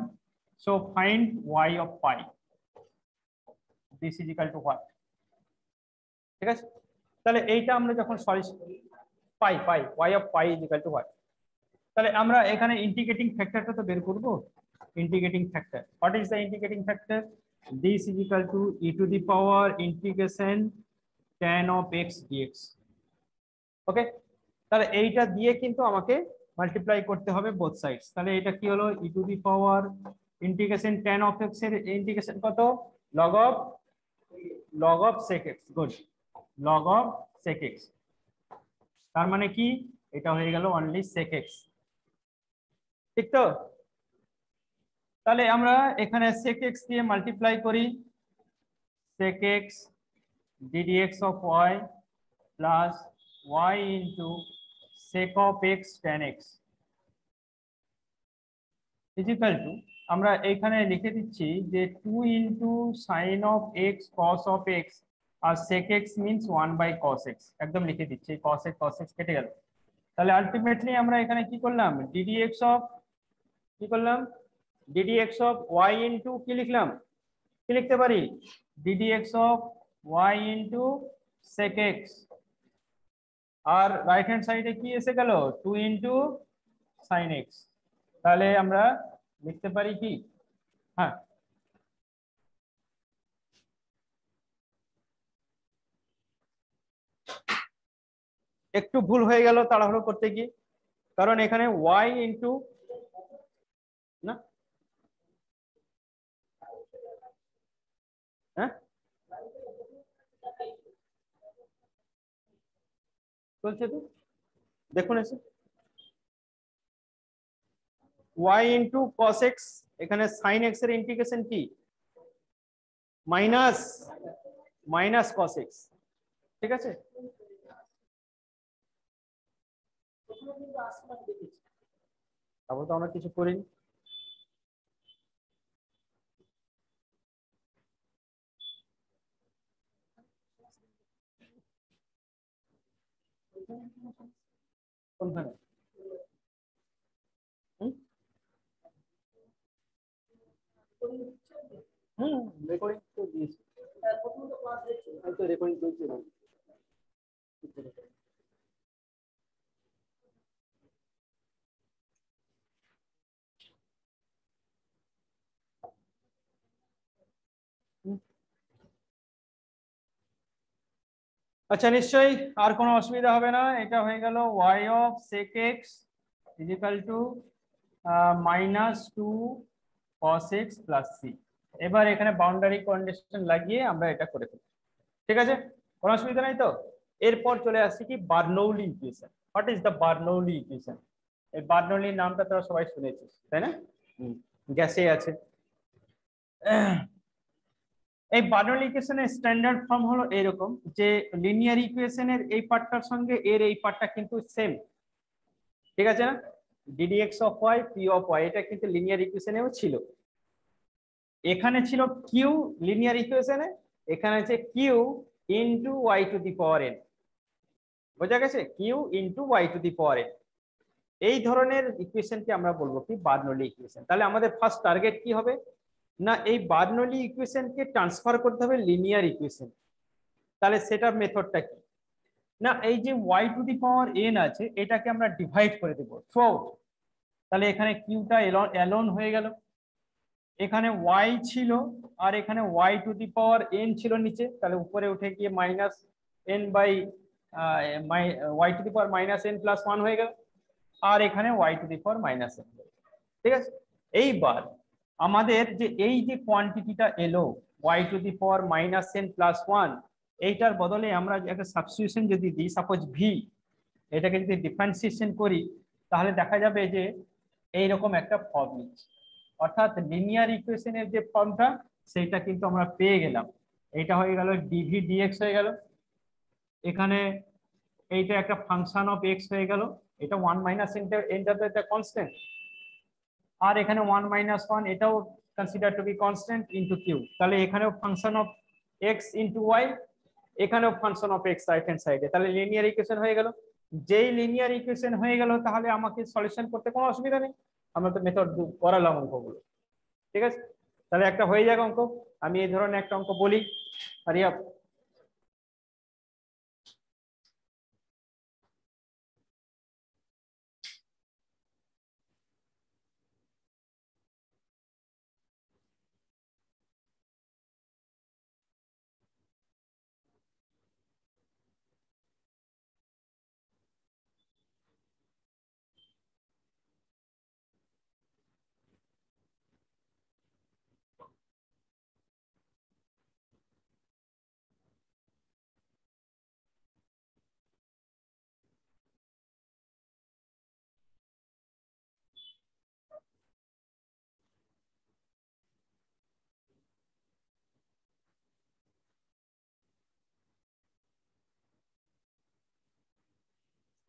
so find y of pi this equal to what ঠিক আছে? তাহলে এইটা আমরা যখন sorry pi pi y of pi equal to what তাহলে আমরা এখানে ইন্টিগ্রেটিং ফ্যাক্টরটা তো বের করব। Integrating factor what is the integrating factor this is equal to e to the power integration tan of x dx. Okay তাহলে এইটা দিয়ে কিন্তু আমাকে মাল্টিপ্লাই করতে হবে বোথ সাইডস তাহলে এটা কি হলো? e to the power integration tan of x এর ইন্টিগ্রেশন কত log of log of sec x good log of sec x তার মানে কি এটা হয়ে গেল অনলি sec x ঠিক তো তাহলে আমরা এখানে sec x দিয়ে মাল্টিপ্লাই করি sec x ddx of y plus y into sec of x tan x equal to আমরা এখানে লিখে দিচ্ছি যে two into sine of x cos of x R sec x means 1 by cos x একদম লিখে দিচ্ছি কস x কস এক্স কেটে গেল। তাহলে আলটিমেটলি আমরা এখানে কি করলাম? ডিডি এক্স অফ কি করলাম? ddx of y into কি লিখলাম? কি লিখতে পারি? D d x of y into sec x R right hand সাইডে কি এসে গেল? টু ইন্টু সাইন এক্স তাহলে আমরা লিখতে পারি কি? হ্যাঁ। একটু ভুল হয়ে গেল, তাড়াহুড়ো করতে গিয়ে। কারণ এখানে y ইন্টু না? হ্যাঁ? চলছে তো? দেখুন এসে। Y ইন্টু cos x, এখানে sin x এর ইন্টিগ্রেশন কি? মাইনাস মাইনাস cos x, ঠিক আছে? তারপর তো আমরা কিছু করিনি কোনখানে? হুম রেকর্ডিং তো দিয়েছি। আচ্ছা নিশ্চয়ই আর কোনো অসুবিধা হবে না। এটা হয়ে গেল y of sec x equal to minus two cos x plus c এবার এখানে বাউন্ডারি কন্ডিশন লাগিয়ে আমরা এটা করে ফেলি। ঠিক আছে? কোনো অসুবিধা নাই তো? এরপর চলে আসছি কি? Bernoulli equation what is the Bernoulli equation এই বার্নৌলি নামটা তোরা সবাই শুনেছিস তাই না? গ্যাসে আছে। এই বার্নৌলি ইকুয়েশনের স্ট্যান্ডার্ড ফর্ম হলো এরকম যে লিনিয়ার ইকুয়েশনের এই পার্টটার সঙ্গে এর এই পার্টটা কিন্তু সেম ঠিক আছে না? ddx of y p of y এটা কিন্তু লিনিয়ার ইকুয়েশনেও ছিল। এখানে ছিল কিউ লিনিয়ার ইকুয়েশনে এখানে আছে q into y to the power n বোঝা গেছে? Q into y to the power n এই ধরনের ইকুয়েশনকে আমরা বলব কি? বার্নৌলি ইকুয়েশন তাহলে আমাদের ফার্স্ট টার্গেট কি হবে? না, এই বার্নৌলি ইকুয়েশনকে ট্রান্সফার করতে হবে লিনিয়ার ইকুয়েশন তাহলে সেটার মেথডটা কি? না, এই যে y to the power n আছে, এটাকে আমরা ডিভাইড করে দেবো। থ্রু তাহলে এখানে কিউটা এলন হয়ে গেল। এখানে ওয়াই ছিল আর এখানে y to the power n ছিল নিচে, তাহলে উপরে উঠে গিয়ে minus n by y to the power minus n plus one হয়ে গেল, আর এখানে y to the power minus n ঠিক আছে? এইবার আমাদের যে এই যে কোয়ান্টিটিটা এলো y to the power minus n plus one এইটার বদলে আমরা একটা সাবস্টিটিউশন যদি দিই সাপোজ ভি এটাকে যদি ডিফারেন্সিয়েশন করি, তাহলে দেখা যাবে যে এইরকম একটা ফর্ম নিচ্ছে। অর্থাৎ লিনিয়ার ইকুয়েশনের যে ফর্মটা সেইটা কিন্তু আমরা পেয়ে গেলাম। এটা হয়ে গেল ডিভি ডিএক্স হয়ে গেল। এখানে এইটা একটা ফাংশন অফ এক্স হয়ে গেল। এটা ওয়ান মাইনাস এন্টার একটা কনস্ট্যান্ট আর এখানে ওয়ান মাইনাস ওয়ান এটাও consider to be constant into q তাহলে এখানেও function of x into y এখানেও function of x right hand সাইডে তাহলে লিনিয়ার ইকুয়েশন হয়ে গেল। যেই লিনিয়ার ইকুয়েশন হয়ে গেল, তাহলে আমাকে সলিউশন করতে কোনো অসুবিধা নেই। আমরা তো মেথড করালাম অঙ্কগুলো। ঠিক আছে? তাহলে একটা হয়ে যাক অঙ্ক। আমি এই ধরনের একটা অঙ্ক বলি। হারিয়া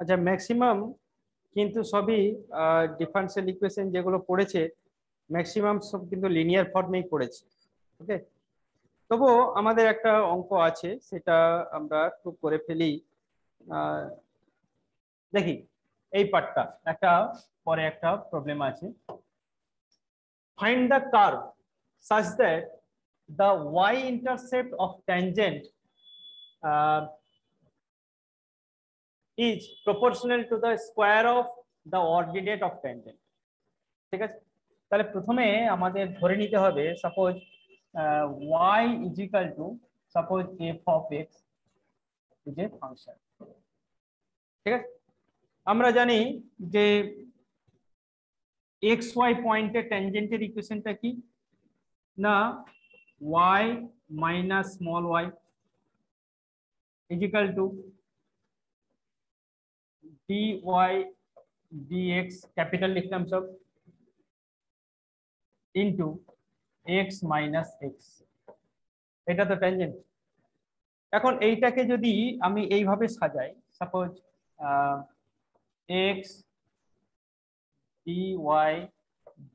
আচ্ছা ম্যাক্সিমাম কিন্তু সবই ডিফারেন্সিয়াল ইকুয়েশন যেগুলো পড়েছে ম্যাক্সিমাম সব কিন্তু লিনিয়ার ফর্মেই পড়েছে ওকে তবুও আমাদের একটা অঙ্ক আছে, সেটা আমরা একটু করে ফেলি দেখি, এই পার্টটা, একটা পরে একটা প্রবলেম আছে। Find the curve such that the y intercept of tangent is proportional to the square of the ordinate of tangent ঠিক আছে তাহলে প্রথমে আমাদের ধরে নিতে হবে suppose y is equal to suppose f of x is a function ঠিক আছে আমরা জানি যে এক্স ওয়াই পয়েন্টের ট্যানজেন্টের ইকুয়েশনটা কি না y minus small y is equal to dy dx capital লিখলাম সব into x minus x. এটা তো ট্যানজেন্ট এখন এইটাকে যদি আমি এইভাবে সাজাই সাপোজ x dy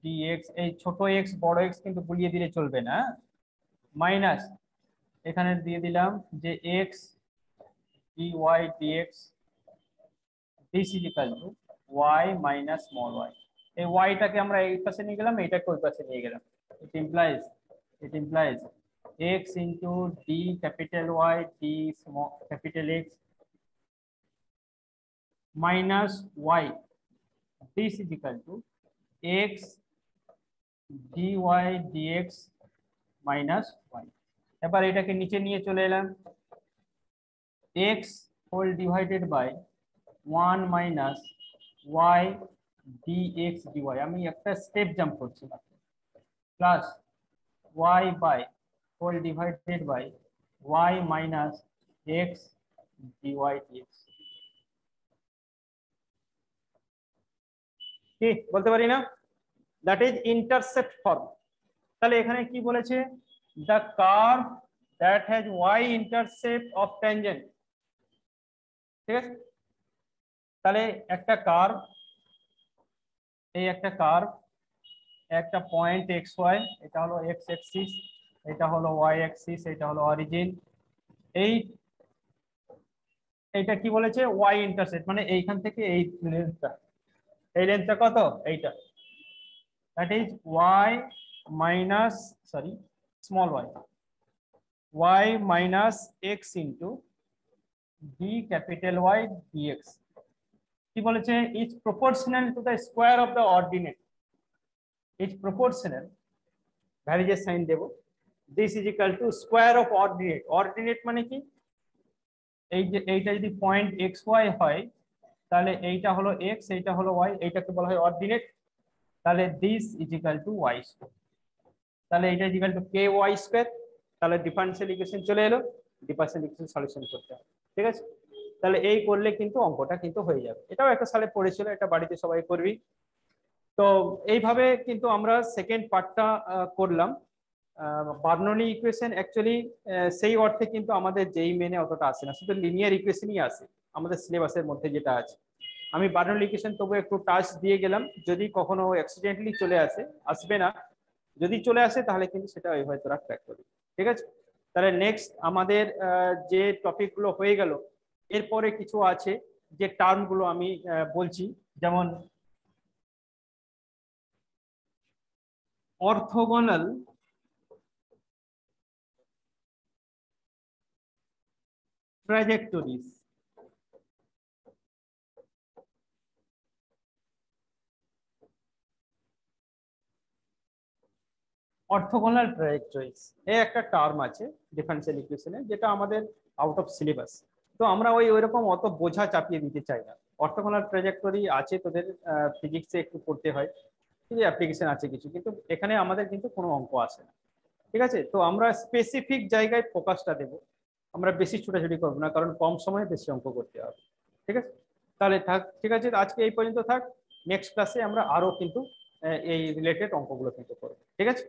dx এই ছোট x, বড় x কিন্তু গুলিয়ে দিলে চলবে না। মাইনাস এখানে দিয়ে দিলাম যে x dy dx this is equal to y minus small y এই y টাকে আমরা এই পাশে নিয়ে গেলাম এইটাকে ওই পাশে নিয়ে গেলাম it implies it implies x into d capital Y d small capital X minus y this is equal to x dy dx minus y এবার এটাকে নিচে নিয়ে চলে এলাম x whole divided by 1 minus y dx dy আমি একটা স্টেপ জাম্প করছি। Plus y by whole divided by y minus x dy dx কি? বলতে পারি না? দ্যাট ইজ ইন্টারসেপ্ট ফর্ম তাহলে এখানে কি বলেছে? The curve that has y intercept of tangent ঠিক আছে? তাহলে একটা কার্ভ এই একটা কার্ভ একটা পয়েন্ট এক্স ওয়াই এটা হলো এক্স এক্সিস এটা হলো ওয়াই এক্সিস এটা হলো অরিজিন এই, এইটা কি বলেছে? ওয়াই ইন্টারসেপ্ট মানে এইখান থেকে এই লেন্থটা এই লেন্থটা কত? এইটা। That is y minus sorry small y y minus x into d capital y dx কি বলেছে? Is proportional to the square of the ordinate is proportional ভ্যারিজের sign Dev. This is equal to square of ordinate ordinate মানে কি? এই যে, এইটা যদি পয়েন্ট এক্স ওয়াই হয়, তাহলে এইটা হলো এক্স এইটা হলো ওয়াই এইটাকে বলা হয় অর্ডিনেট তাহলে this is equal to y square তাহলে এইটা is equal to k y square তাহলে ডিফারেন্সিয়াল ইকুয়েশন চলে এলো। ডিফারেন্সিয়াল ইকুয়েশন সলিউশন করতে হবে। ঠিক আছে? তাহলে এই করলে কিন্তু অঙ্কটা কিন্তু হয়ে যাবে। এটাও একটা সালে পড়েছিল, এটা বাড়িতে সবাই করবি। তো এইভাবে কিন্তু আমরা সেকেন্ড পার্টটা করলাম। বার্নলি ইকুয়েশন অ্যাকচুয়ালি সেই অর্থে কিন্তু আমাদের যেই মেনে অতটা আসে না, শুধু লিনিয়ার ইকুয়েশনই আসে, আমাদের সিলেবাসের মধ্যে যেটা আছে। আমি বার্নলি ইকুয়েশন তবু একটু টাচ দিয়ে গেলাম, যদি কখনো অ্যাক্সিডেন্টলি চলে আসে, আসবে না, যদি চলে আসে তাহলে কিন্তু সেটা ওইভাবে তোরা ট্র্যাক করবি ঠিক আছে? তাহলে নেক্সট আমাদের যে টপিকগুলো হয়ে গেল এরপরে কিছু আছে যে টার্মগুলো আমি বলছি। যেমন, অর্থগোনাল trajectories অর্থগোনাল ট্রাজেক্টরিজ এই একটা টার্ম আছে ডিফারেন্সিয়াল ইকুয়েশনে, যেটা আমাদের আউট অফ সিলেবাস তো আমরা ওই ওইরকম অত বোঝা চাপিয়ে দিতে চাই না। অর্থগোনাল ট্রাজেক্টরি আছে তোদের ফিজিক্সে একটু করতে হয় ঠিক আছে অ্যাপ্লিকেশন আছে কিছু, কিন্তু এখানে আমাদের কিন্তু কোনো অঙ্ক আসে না। ঠিক আছে? তো আমরা স্পেসিফিক জায়গায় ফোকাসটা দেব। আমরা বেশি ছোটাছুটি করব না, কারণ কম সময়ে বেশি অঙ্ক করতে হবে। ঠিক আছে? তাহলে থাক, ঠিক আছে? আজকে এই পর্যন্ত থাক। নেক্সট ক্লাসে আমরা আরও কিন্তু এই রিলেটেড অঙ্কগুলো কিন্তু করব। ঠিক আছে?